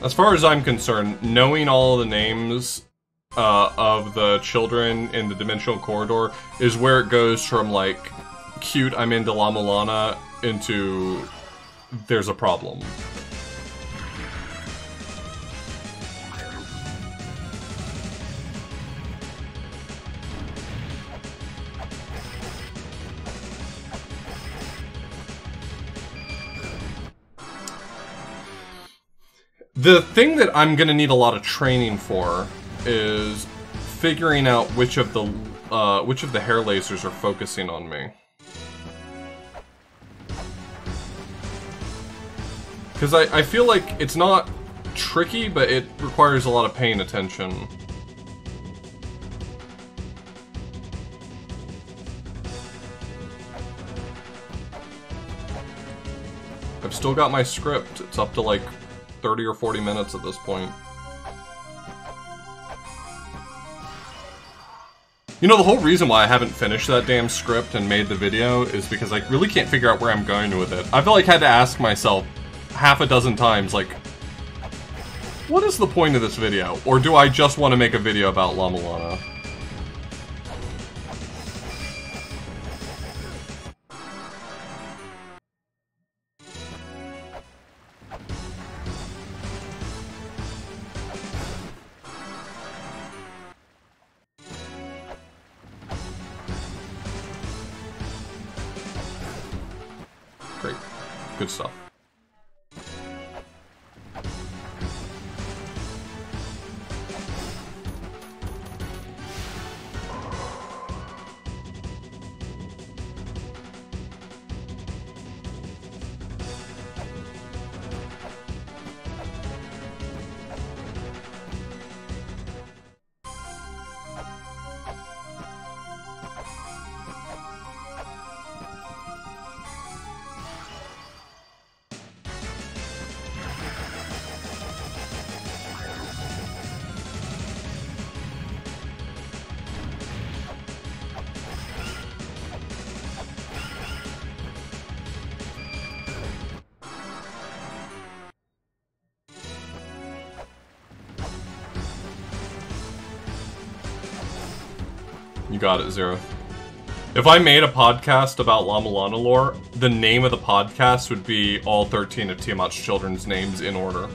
As far as I'm concerned, knowing all the names uh, of the children in the dimensional corridor is where it goes from like cute I'm into La Mulana into there's a problem. The thing that I'm gonna need a lot of training for is figuring out which of the uh, which of the hair lasers are focusing on me. Because I, I feel like it's not tricky, but it requires a lot of paying attention. I've still got my script. It's up to like 30 or 40 minutes at this point. You know, the whole reason why I haven't finished that damn script and made the video is because I really can't figure out where I'm going with it. I feel like I had to ask myself half a dozen times, like, what is the point of this video? Or do I just want to make a video about La Mulana? Got it, Zero. If I made a podcast about La Mulana lore, the name of the podcast would be all 13 of Tiamat's children's names in order.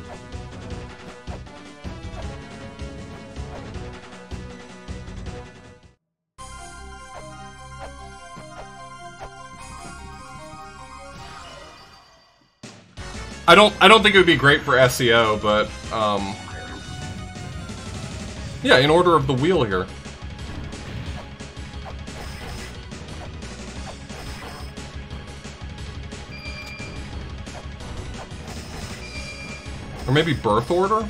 I don't I don't think it would be great for SEO, but um Yeah, in order of the wheel here. Or maybe birth order?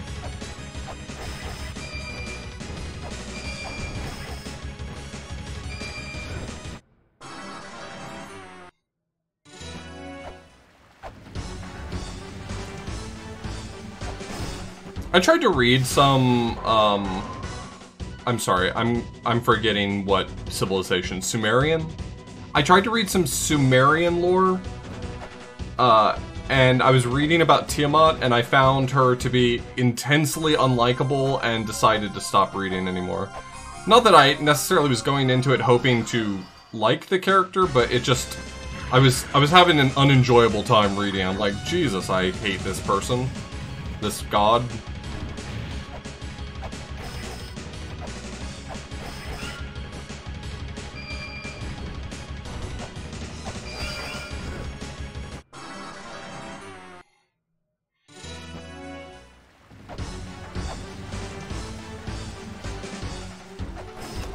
I tried to read some, um... I'm sorry, I'm I'm forgetting what civilization. Sumerian? I tried to read some Sumerian lore, uh, and I was reading about Tiamat, and I found her to be intensely unlikable and decided to stop reading anymore. Not that I necessarily was going into it hoping to like the character, but it just... I was I was having an unenjoyable time reading. I'm like, Jesus, I hate this person. This god.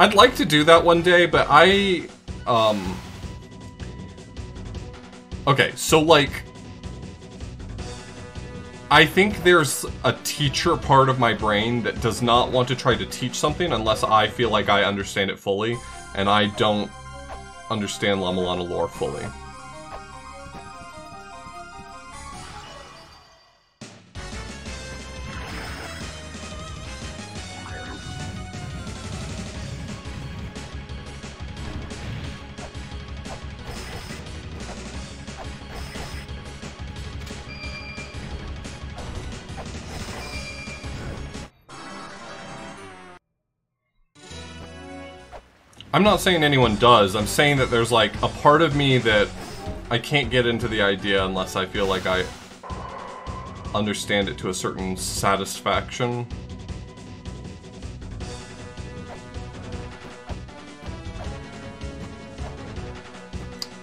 I'd like to do that one day, but I, um... Okay, so like... I think there's a teacher part of my brain that does not want to try to teach something unless I feel like I understand it fully, and I don't understand La Mulana lore fully. I'm not saying anyone does. I'm saying that there's like a part of me that I can't get into the idea unless I feel like I understand it to a certain satisfaction.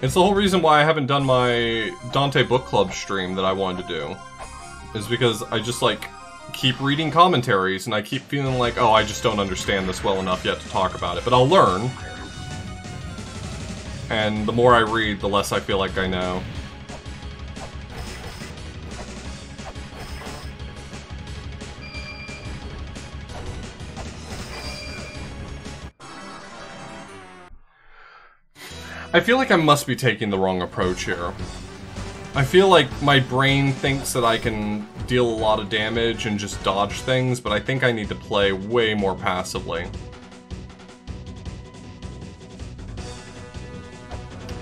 It's the whole reason why I haven't done my Dante Book Club stream that I wanted to do. Is because I just like keep reading commentaries and I keep feeling like, oh, I just don't understand this well enough yet to talk about it. But I'll learn. And the more I read, the less I feel like I know. I feel like I must be taking the wrong approach here. I feel like my brain thinks that I can deal a lot of damage and just dodge things, but I think I need to play way more passively.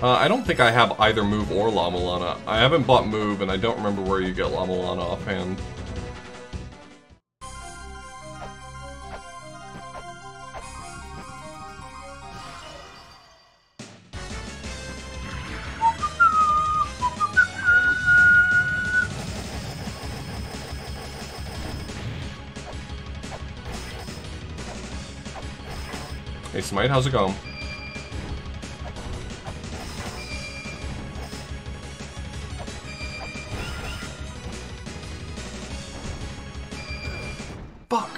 Uh, I don't think I have either Move or La Mulana. I haven't bought Move, and I don't remember where you get La Mulana offhand. Hey Smite, how's it going? Fuck.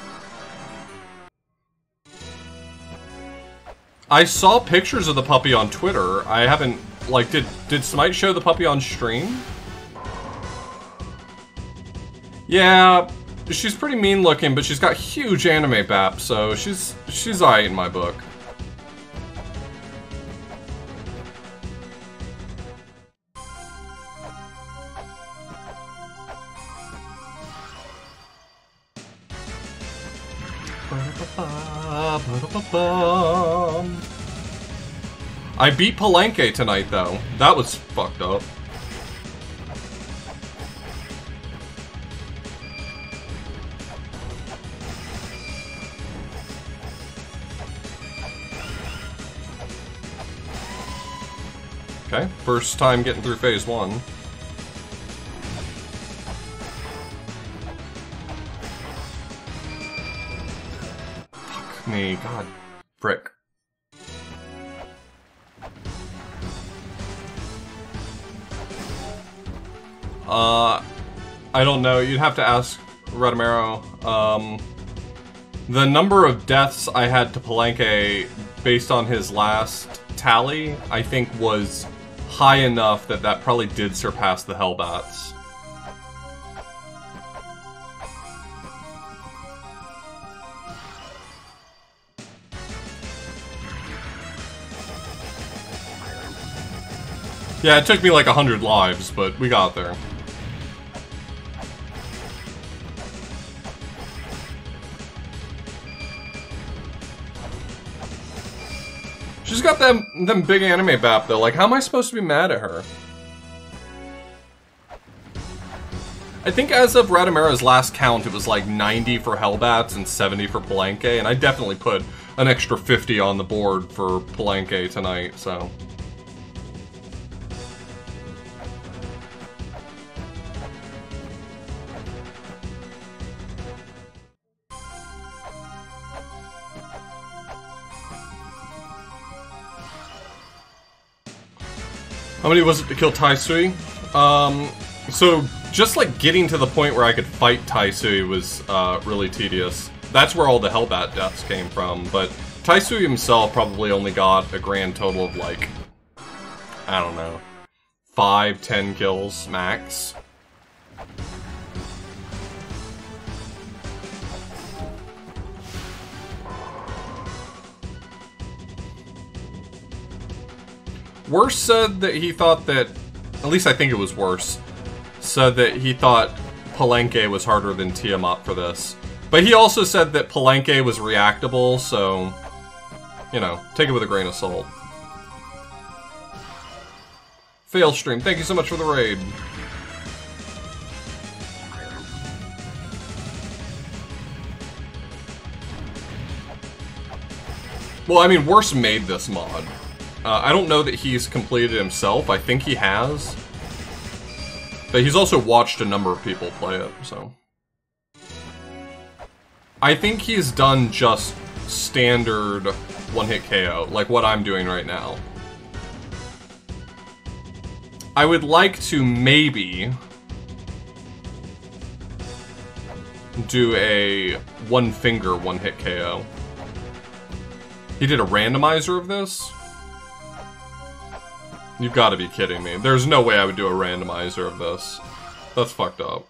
I saw pictures of the puppy on Twitter. I haven't, like, did, did Smite show the puppy on stream? Yeah, she's pretty mean looking, but she's got huge anime bap, so she's, she's alright in my book. I beat Palenque tonight, though. That was fucked up. Okay, first time getting through phase one. Me, god. Frick. Uh, I don't know. You'd have to ask Redamero. Um, the number of deaths I had to Palenque based on his last tally, I think was high enough that that probably did surpass the Hellbats. Yeah, it took me like a hundred lives, but we got there. She's got them them big anime bap though. Like, how am I supposed to be mad at her? I think as of Radamero's last count, it was like 90 for Hellbats and 70 for Palenque, and I definitely put an extra 50 on the board for Palenque tonight, so... How many was it to kill Taisui? Um, so just like getting to the point where I could fight Taisui was uh, really tedious. That's where all the Hellbat deaths came from, but Taisui himself probably only got a grand total of like, I don't know, five, ten kills max. Worse said that he thought that, at least I think it was worse, said that he thought Palenque was harder than Tiamat for this. But he also said that Palenque was reactable, so, you know, take it with a grain of salt. Fail stream, thank you so much for the raid. Well, I mean, Worse made this mod. Uh, I don't know that he's completed himself. I think he has. But he's also watched a number of people play it, so... I think he's done just standard one-hit KO, like what I'm doing right now. I would like to maybe do a one-finger one-hit KO. He did a randomizer of this? You've got to be kidding me. There's no way I would do a randomizer of this. That's fucked up.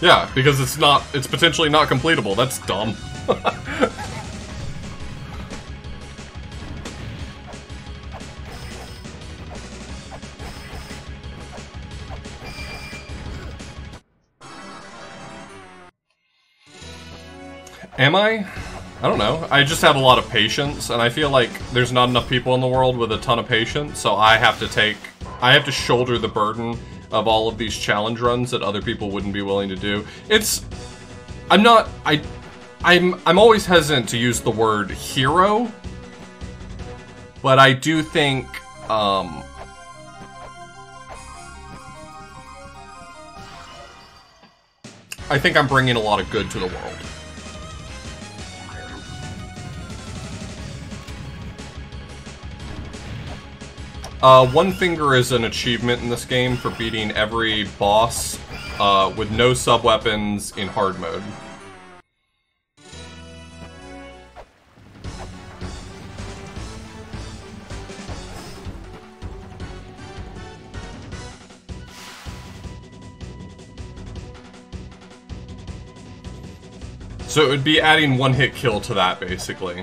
Yeah, because it's not- it's potentially not completable. That's dumb. Am I? I don't know. I just have a lot of patience, and I feel like there's not enough people in the world with a ton of patience, so I have to take... I have to shoulder the burden of all of these challenge runs that other people wouldn't be willing to do. It's... I'm not... I... I'm, I'm always hesitant to use the word hero, but I do think, um... I think I'm bringing a lot of good to the world. Uh, one finger is an achievement in this game for beating every boss uh, with no sub-weapons in hard mode. So it would be adding one hit kill to that, basically.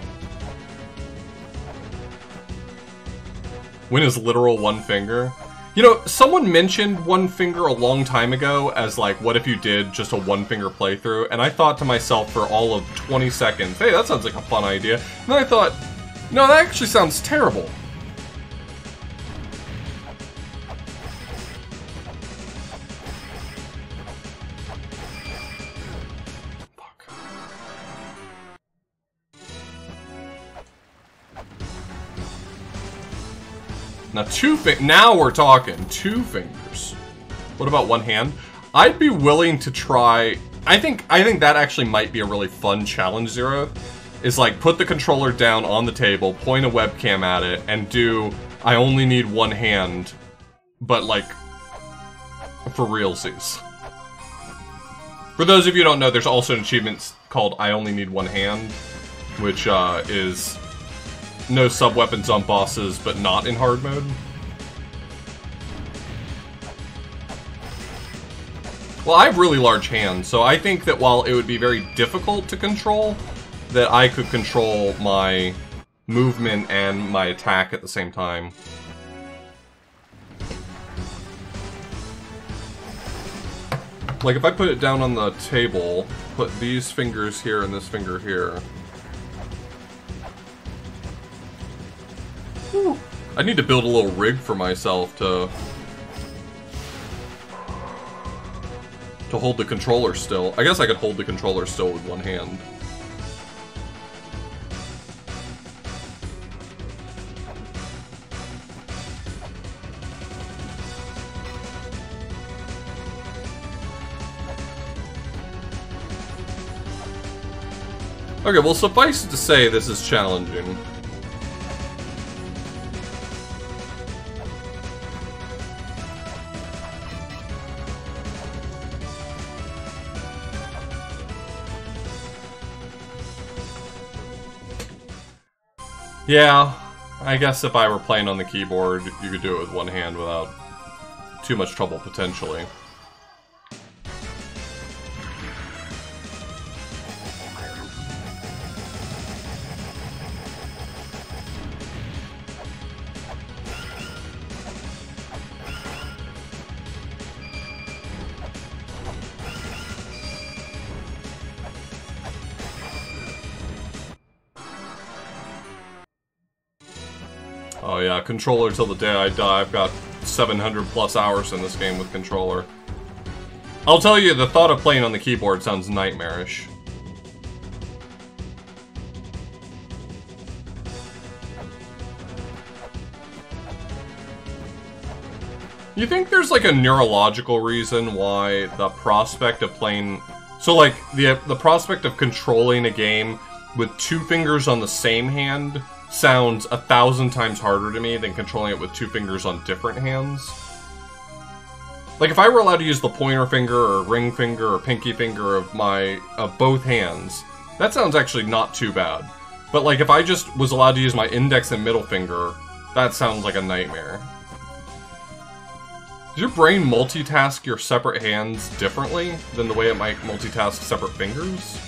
Win is literal one finger. You know, someone mentioned one finger a long time ago as like, what if you did just a one finger playthrough? And I thought to myself for all of 20 seconds, hey, that sounds like a fun idea. And then I thought, no, that actually sounds terrible. Now two fi- now we're talking two fingers. What about one hand? I'd be willing to try. I think I think that actually might be a really fun challenge. Zero is like put the controller down on the table, point a webcam at it, and do. I only need one hand, but like for realsies. For those of you who don't know, there's also an achievement called I Only Need One Hand, which uh, is no sub-weapons on bosses, but not in hard mode. Well, I have really large hands, so I think that while it would be very difficult to control, that I could control my movement and my attack at the same time. Like, if I put it down on the table, put these fingers here and this finger here, I need to build a little rig for myself to to hold the controller still. I guess I could hold the controller still with one hand. Okay, well suffice it to say this is challenging. Yeah, I guess if I were playing on the keyboard, you could do it with one hand without too much trouble, potentially. uh, controller till the day I die. I've got 700 plus hours in this game with controller. I'll tell you, the thought of playing on the keyboard sounds nightmarish. You think there's like a neurological reason why the prospect of playing so like the the prospect of controlling a game with two fingers on the same hand sounds a thousand times harder to me than controlling it with two fingers on different hands. Like if I were allowed to use the pointer finger or ring finger or pinky finger of my of both hands, that sounds actually not too bad. But like if I just was allowed to use my index and middle finger, that sounds like a nightmare. Does your brain multitask your separate hands differently than the way it might multitask separate fingers?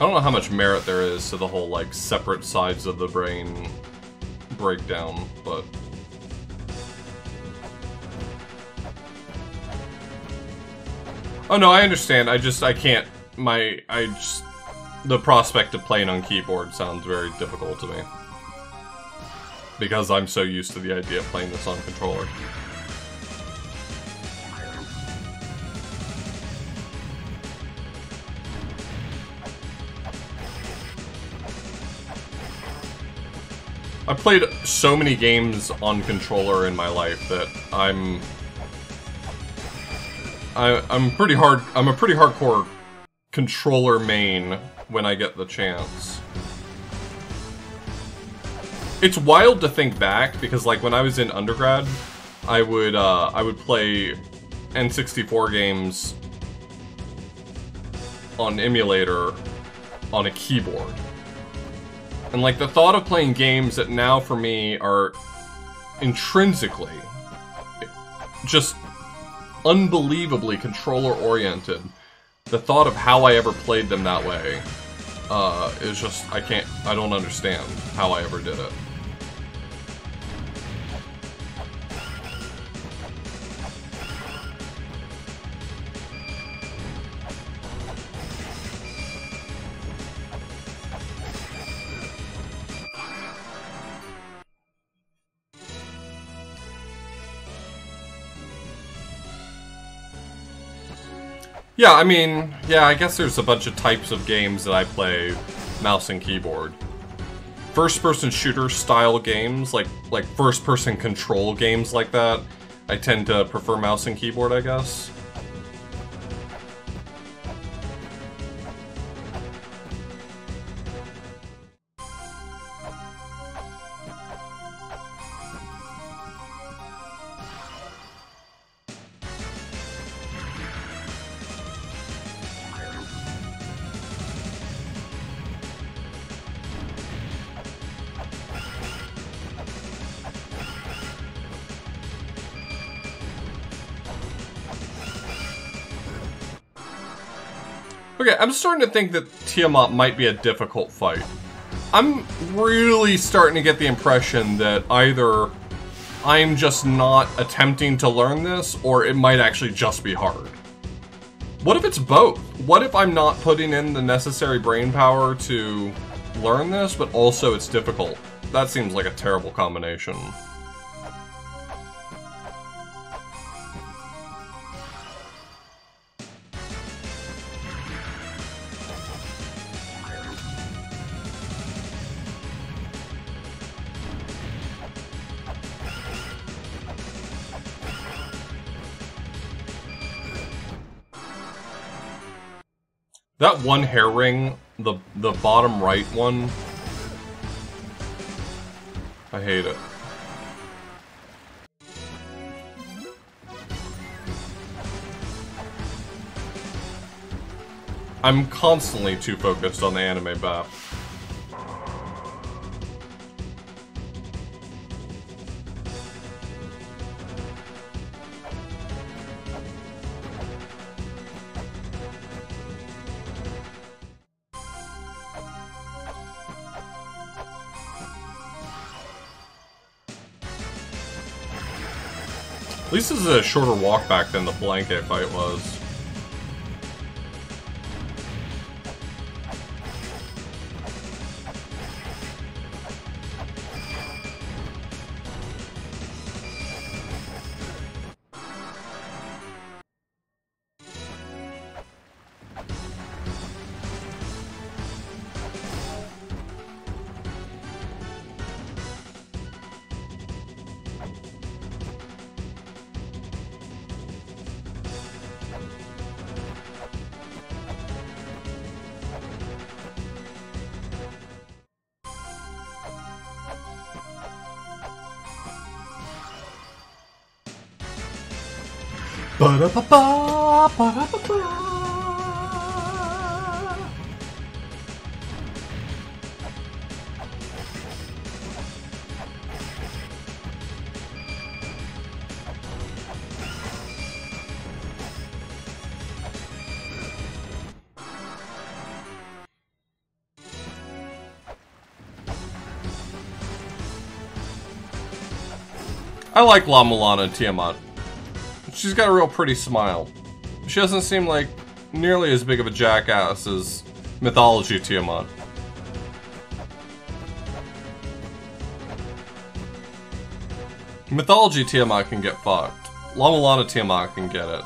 I don't know how much merit there is to the whole, like, separate sides of the brain breakdown, but... Oh no, I understand, I just, I can't, my, I just, the prospect of playing on keyboard sounds very difficult to me. Because I'm so used to the idea of playing this on controller. I've played so many games on controller in my life that I'm I, I'm pretty hard. I'm a pretty hardcore controller main when I get the chance. It's wild to think back because, like, when I was in undergrad, I would uh, I would play N64 games on emulator on a keyboard. And like the thought of playing games that now for me are intrinsically just unbelievably controller oriented. The thought of how I ever played them that way uh, is just, I can't, I don't understand how I ever did it. Yeah, I mean, yeah, I guess there's a bunch of types of games that I play mouse and keyboard. First-person shooter style games, like like first-person control games like that, I tend to prefer mouse and keyboard, I guess. Okay, I'm starting to think that Tiamat might be a difficult fight. I'm really starting to get the impression that either I'm just not attempting to learn this, or it might actually just be hard. What if it's both? What if I'm not putting in the necessary brain power to learn this, but also it's difficult? That seems like a terrible combination. That one hair ring, the the bottom right one, I hate it. I'm constantly too focused on the anime BAP. At least this is a shorter walk back than the Palenque fight was. I like La Mulana Tiamat. She's got a real pretty smile. She doesn't seem like nearly as big of a jackass as Mythology Tiamat. Mythology Tiamat can get fucked. La Mulana Tiamat can get it.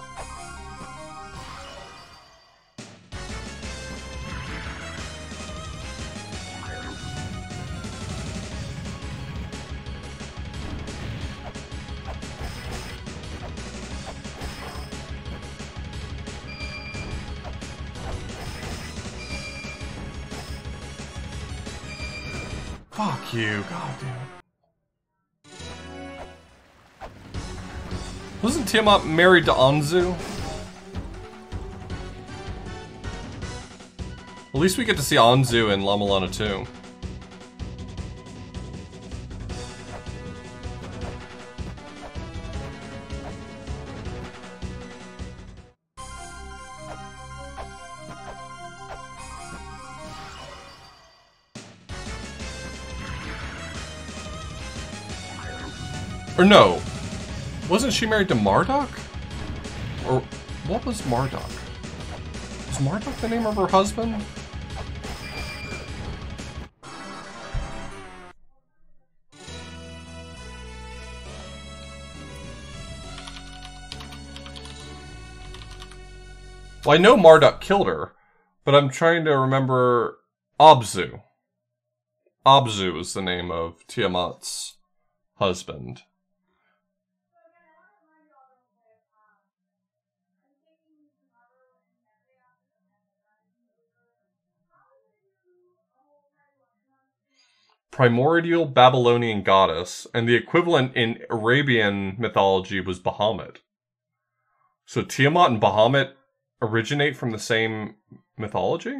Wasn't Tiamat married to Anzu? At least we get to see Anzu in La Mulana too. Or no. Wasn't she married to Marduk? Or what was Marduk? Was Marduk the name of her husband? Well, I know Marduk killed her, but I'm trying to remember Abzu. Abzu is the name of Tiamat's husband. Primordial Babylonian goddess, and the equivalent in Arabian mythology was Bahamut. So Tiamat and Bahamut originate from the same mythology?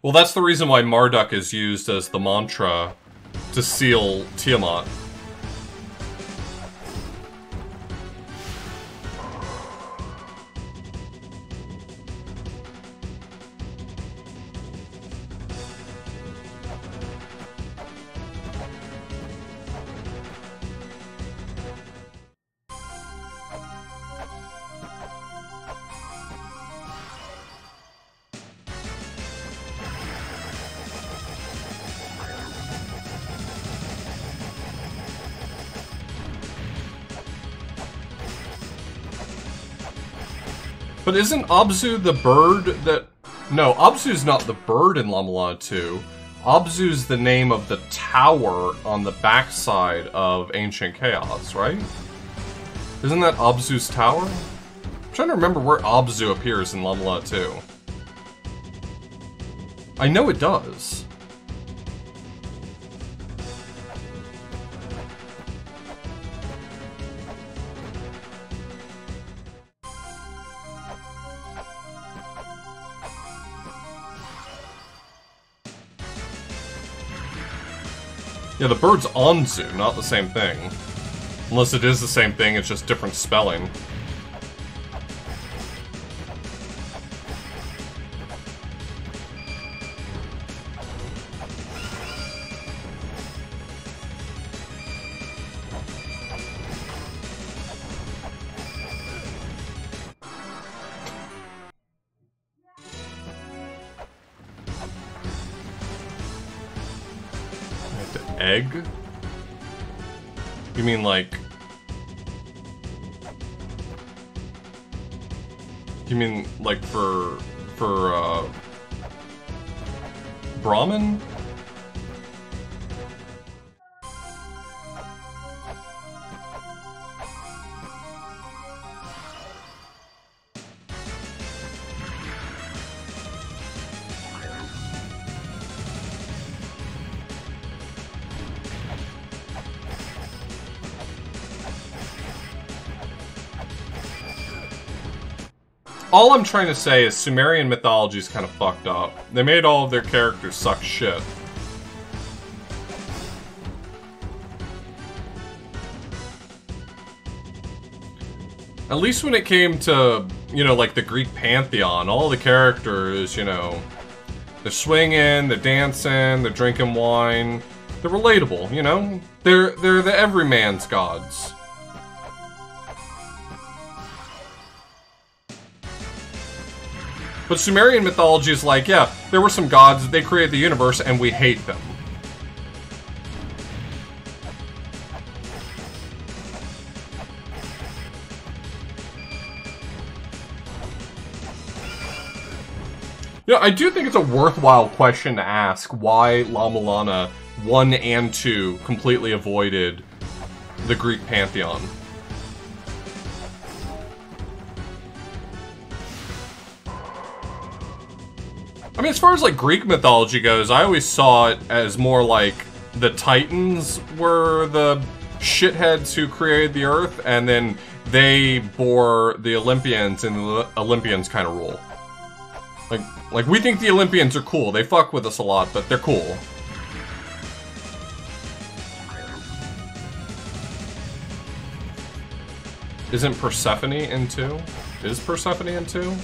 Well, that's the reason why Marduk is used as the mantra to seal Tiamat. But isn't Abzu the bird that... No, Abzu's not the bird in La Mulana 2. Abzu's the name of the tower on the backside of Ancient Chaos, right? Isn't that Abzu's tower? I'm trying to remember where Abzu appears in La Mulana 2. I know it does. Yeah, the bird's Anzu, not the same thing. Unless it is the same thing, it's just different spelling. Like for All I'm trying to say is Sumerian mythology is kind of fucked up. They made all of their characters suck shit. At least when it came to, you know, like the Greek pantheon, all the characters, you know, they're swinging, they're dancing, they're drinking wine. They're relatable, you know? They're they're the everyman's gods. But Sumerian mythology is like, yeah, there were some gods, they created the universe, and we hate them. Yeah, I do think it's a worthwhile question to ask why La Mulana 1 and 2 completely avoided the Greek pantheon. I mean, as far as like Greek mythology goes, I always saw it as more like the Titans were the shitheads who created the Earth, and then they bore the Olympians, and the Olympians kind of rule. Like, like we think the Olympians are cool. They fuck with us a lot, but they're cool. Isn't Persephone in two? Is Persephone in two?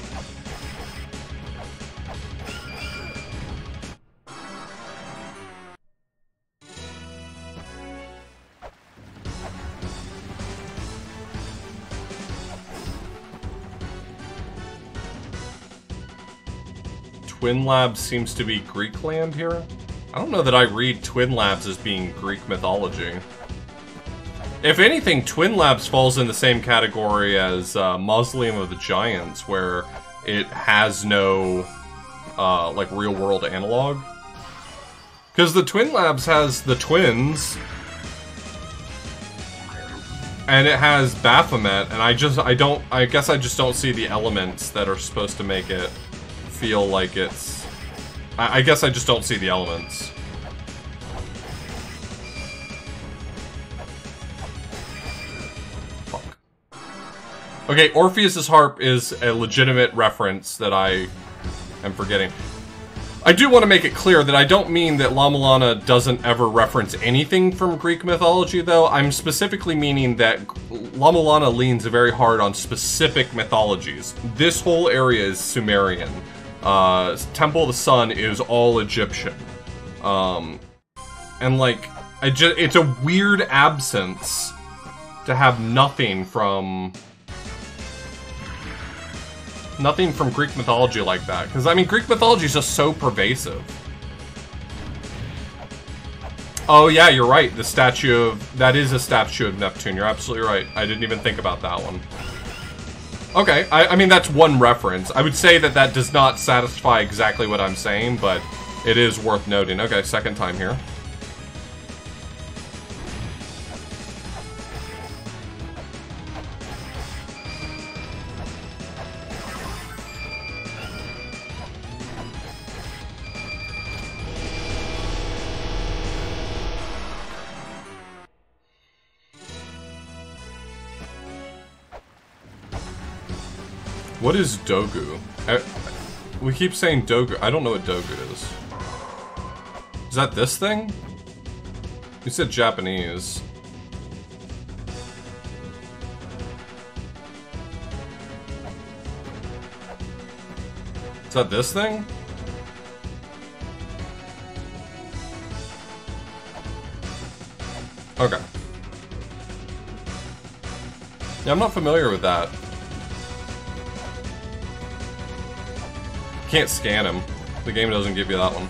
Twin Labs seems to be Greek land here. I don't know that I read Twin Labs as being Greek mythology. If anything, Twin Labs falls in the same category as uh, Mausoleum of the Giants, where it has no, uh, like, real-world analog. Because the Twin Labs has the twins, and it has Baphomet, and I just, I don't, I guess I just don't see the elements that are supposed to make it feel like it's... I, I guess I just don't see the elements. Fuck. Okay, Orpheus's harp is a legitimate reference that I am forgetting. I do want to make it clear that I don't mean that La Mulana doesn't ever reference anything from Greek mythology, though. I'm specifically meaning that La Mulana leans very hard on specific mythologies. This whole area is Sumerian. Uh, Temple of the Sun is all Egyptian. Um, and like, I just, it's a weird absence to have nothing from nothing from Greek mythology like that. Because, I mean, Greek mythology is just so pervasive. Oh, yeah, you're right. The statue of... That is a statue of Neptune. You're absolutely right. I didn't even think about that one. Okay, I, I mean, that's one reference. I would say that that does not satisfy exactly what I'm saying, but it is worth noting. Okay, second time here. What is Dogu? I, we keep saying Dogu. I don't know what Dogu is. Is that this thing? You said Japanese. Is that this thing? Okay. Yeah, I'm not familiar with that. Can't scan him. The game doesn't give you that one.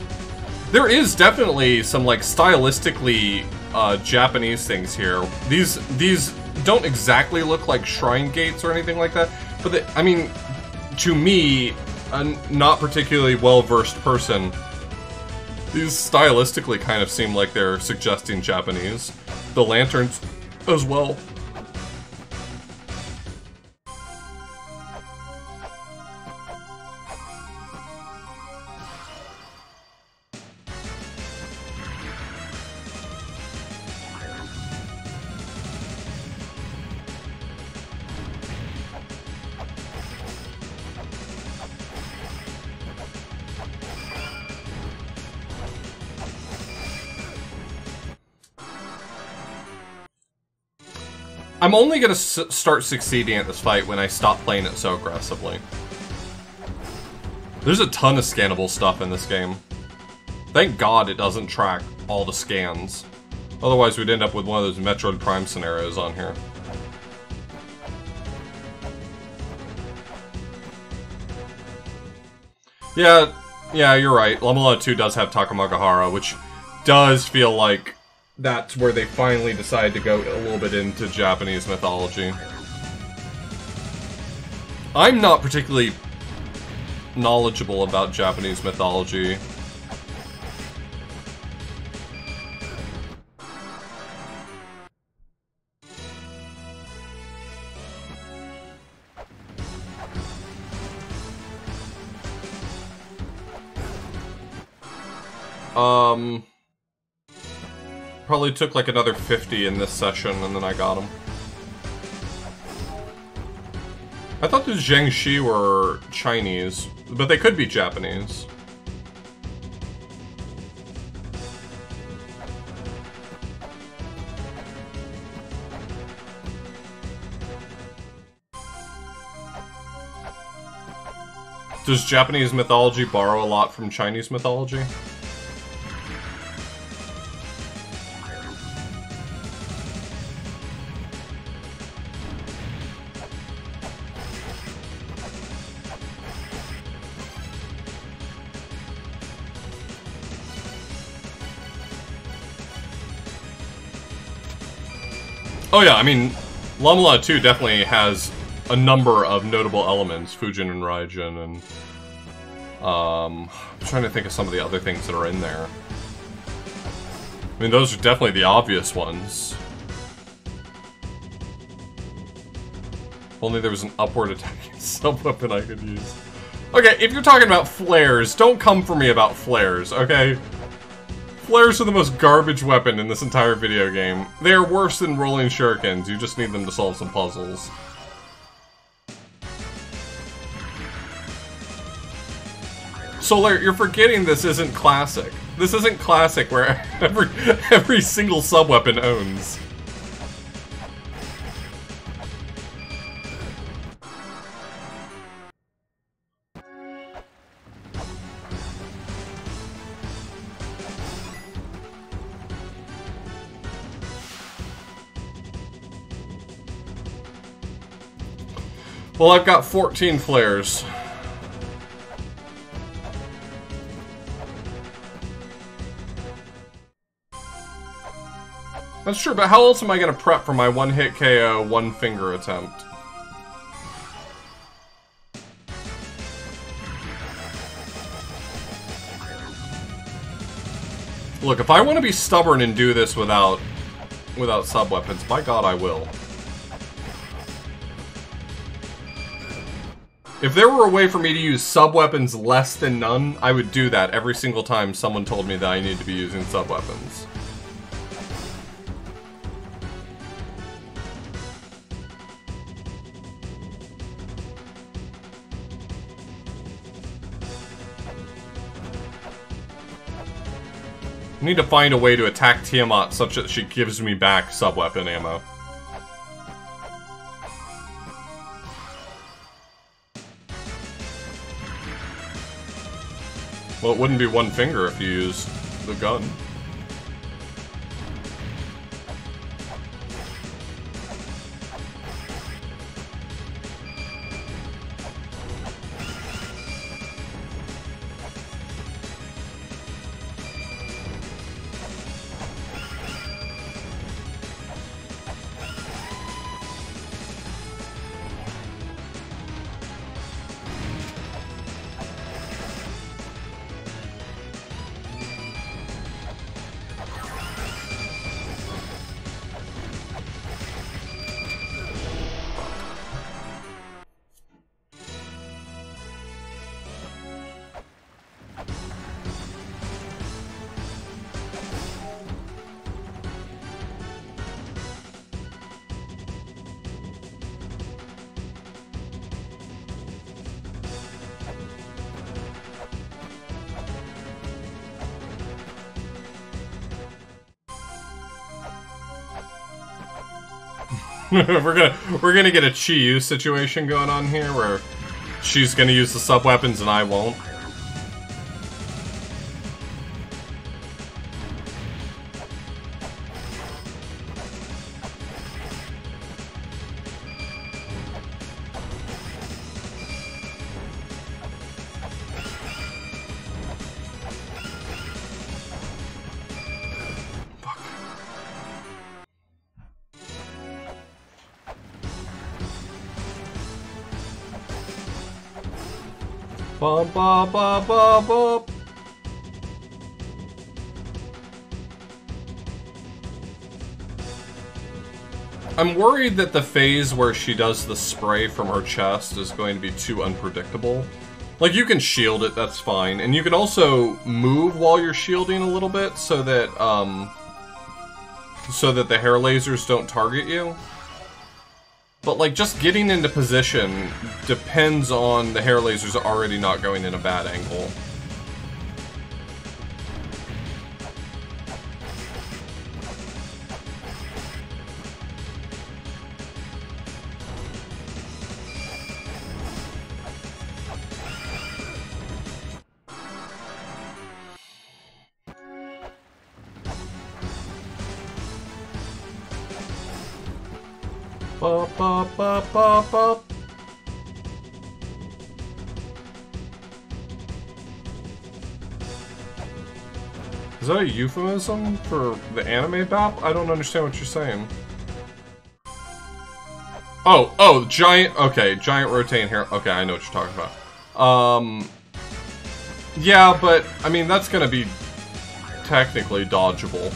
There is definitely some, like, stylistically uh, Japanese things here. These these don't exactly look like shrine gates or anything like that, but they, I mean, to me, a not particularly well-versed person, these stylistically kind of seem like they're suggesting Japanese. The lanterns as well. I'm only gonna start succeeding at this fight when I stop playing it so aggressively. There's a ton of scannable stuff in this game. Thank God it doesn't track all the scans. Otherwise we'd end up with one of those Metroid Prime scenarios on here. Yeah, yeah, you're right. La-Mulana 2 does have Takamagahara, which does feel like that's where they finally decide to go a little bit into Japanese mythology. I'm not particularly knowledgeable about Japanese mythology. Um... Probably took like another 50 in this session, and then I got them. I thought the Zhengshi were Chinese, but they could be Japanese. Does Japanese mythology borrow a lot from Chinese mythology? Oh yeah, I mean, La-Mulana 2 definitely has a number of notable elements, Fujin and Raijin, and... Um, I'm trying to think of some of the other things that are in there. I mean, those are definitely the obvious ones. Only there was an upward attacking sub-weapon I could use. Okay, if you're talking about flares, don't come for me about flares, okay? Flares are the most garbage weapon in this entire video game. They are worse than rolling shurikens, you just need them to solve some puzzles. Solar, you're forgetting this isn't classic. This isn't classic where every every single sub-weapon owns. Well, I've got 14 flares. That's true, but how else am I gonna prep for my one-hit KO, one-finger attempt? Look, if I want to be stubborn and do this without without sub-weapons, by god I will. If there were a way for me to use sub-weapons less than none, I would do that every single time someone told me that I need to be using sub-weapons. I need to find a way to attack Tiamat such that she gives me back sub-weapon ammo. Well, it wouldn't be one finger if you used the gun. we're gonna we're gonna get a Chi Yu situation going on here where she's gonna use the sub weapons and I won't. I'm worried that the phase where she does the spray from her chest is going to be too unpredictable. Like, you can shield it, that's fine. And you can also move while you're shielding a little bit so that, um... So that the hair lasers don't target you. But, like, just getting into position depends on the hair lasers already not going in a bad angle. Is that a euphemism for the anime BAP? I don't understand what you're saying. Oh, oh, giant, okay, giant rotating hair. Okay, I know what you're talking about. Um, yeah, but, I mean, that's gonna be technically dodgeable.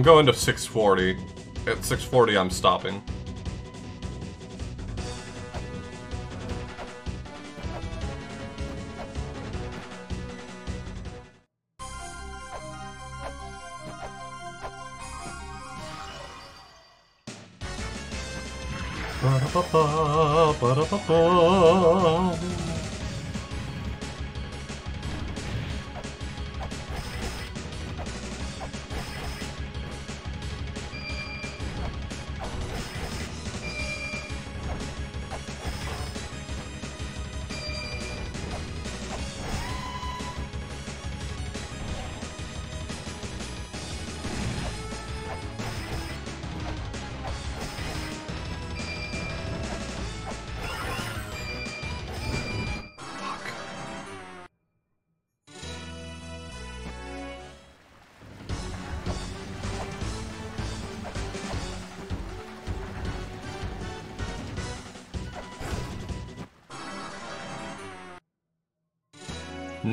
I'm going to 640. At 640, I'm stopping.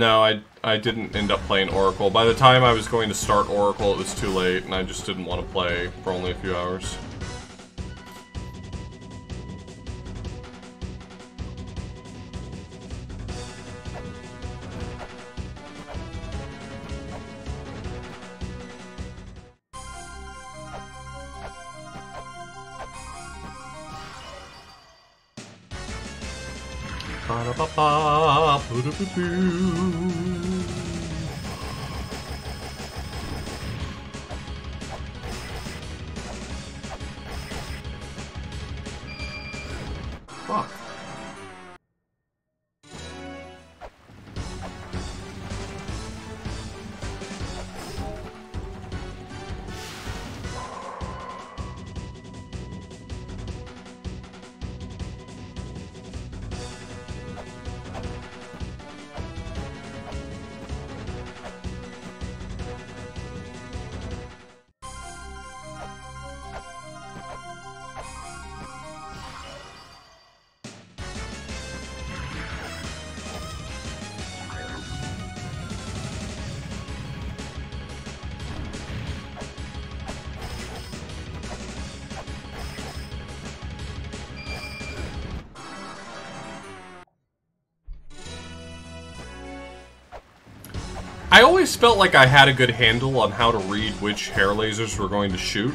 No, I, I didn't end up playing Oracle. By the time I was going to start Oracle, it was too late, and I just didn't want to play for only a few hours. Ba-da-ba-ba, I always felt like I had a good handle on how to read which hair lasers were going to shoot.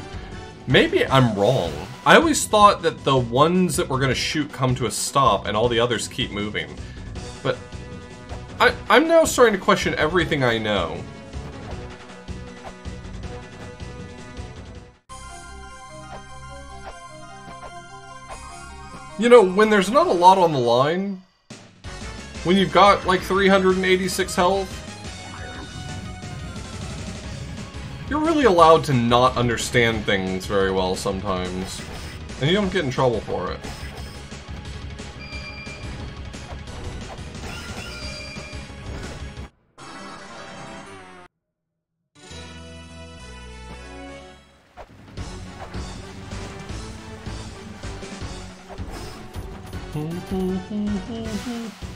Maybe I'm wrong. I always thought that the ones that were going to shoot come to a stop and all the others keep moving. But I, I'm now starting to question everything I know. You know, when there's not a lot on the line, when you've got like 386 health, you're really allowed to not understand things very well sometimes. And you don't get in trouble for it.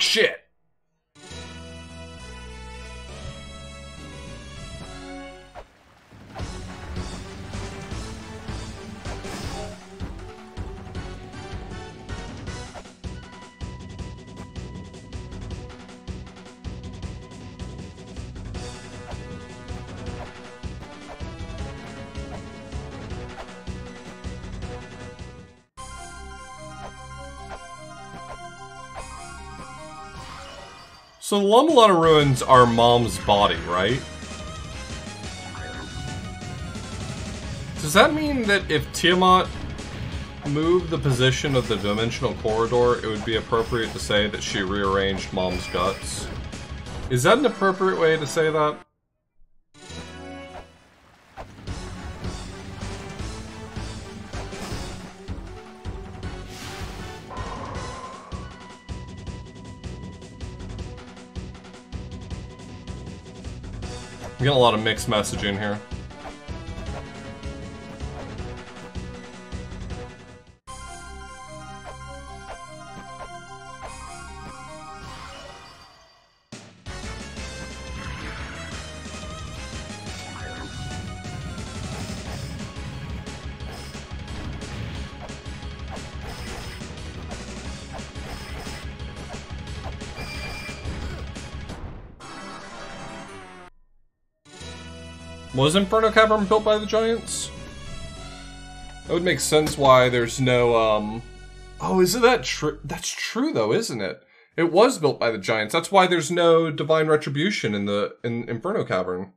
shit. So the La-Mulana ruins are Mom's body, right? Does that mean that if Tiamat moved the position of the dimensional corridor, it would be appropriate to say that she rearranged Mom's guts? Is that an appropriate way to say that? Getting a lot of mixed messaging here. Was Inferno Cavern built by the Giants? That would make sense why there's no, um... Oh, isn't that true? That's true, though, isn't it? It was built by the Giants. That's why there's no Divine Retribution in the in Inferno Cavern.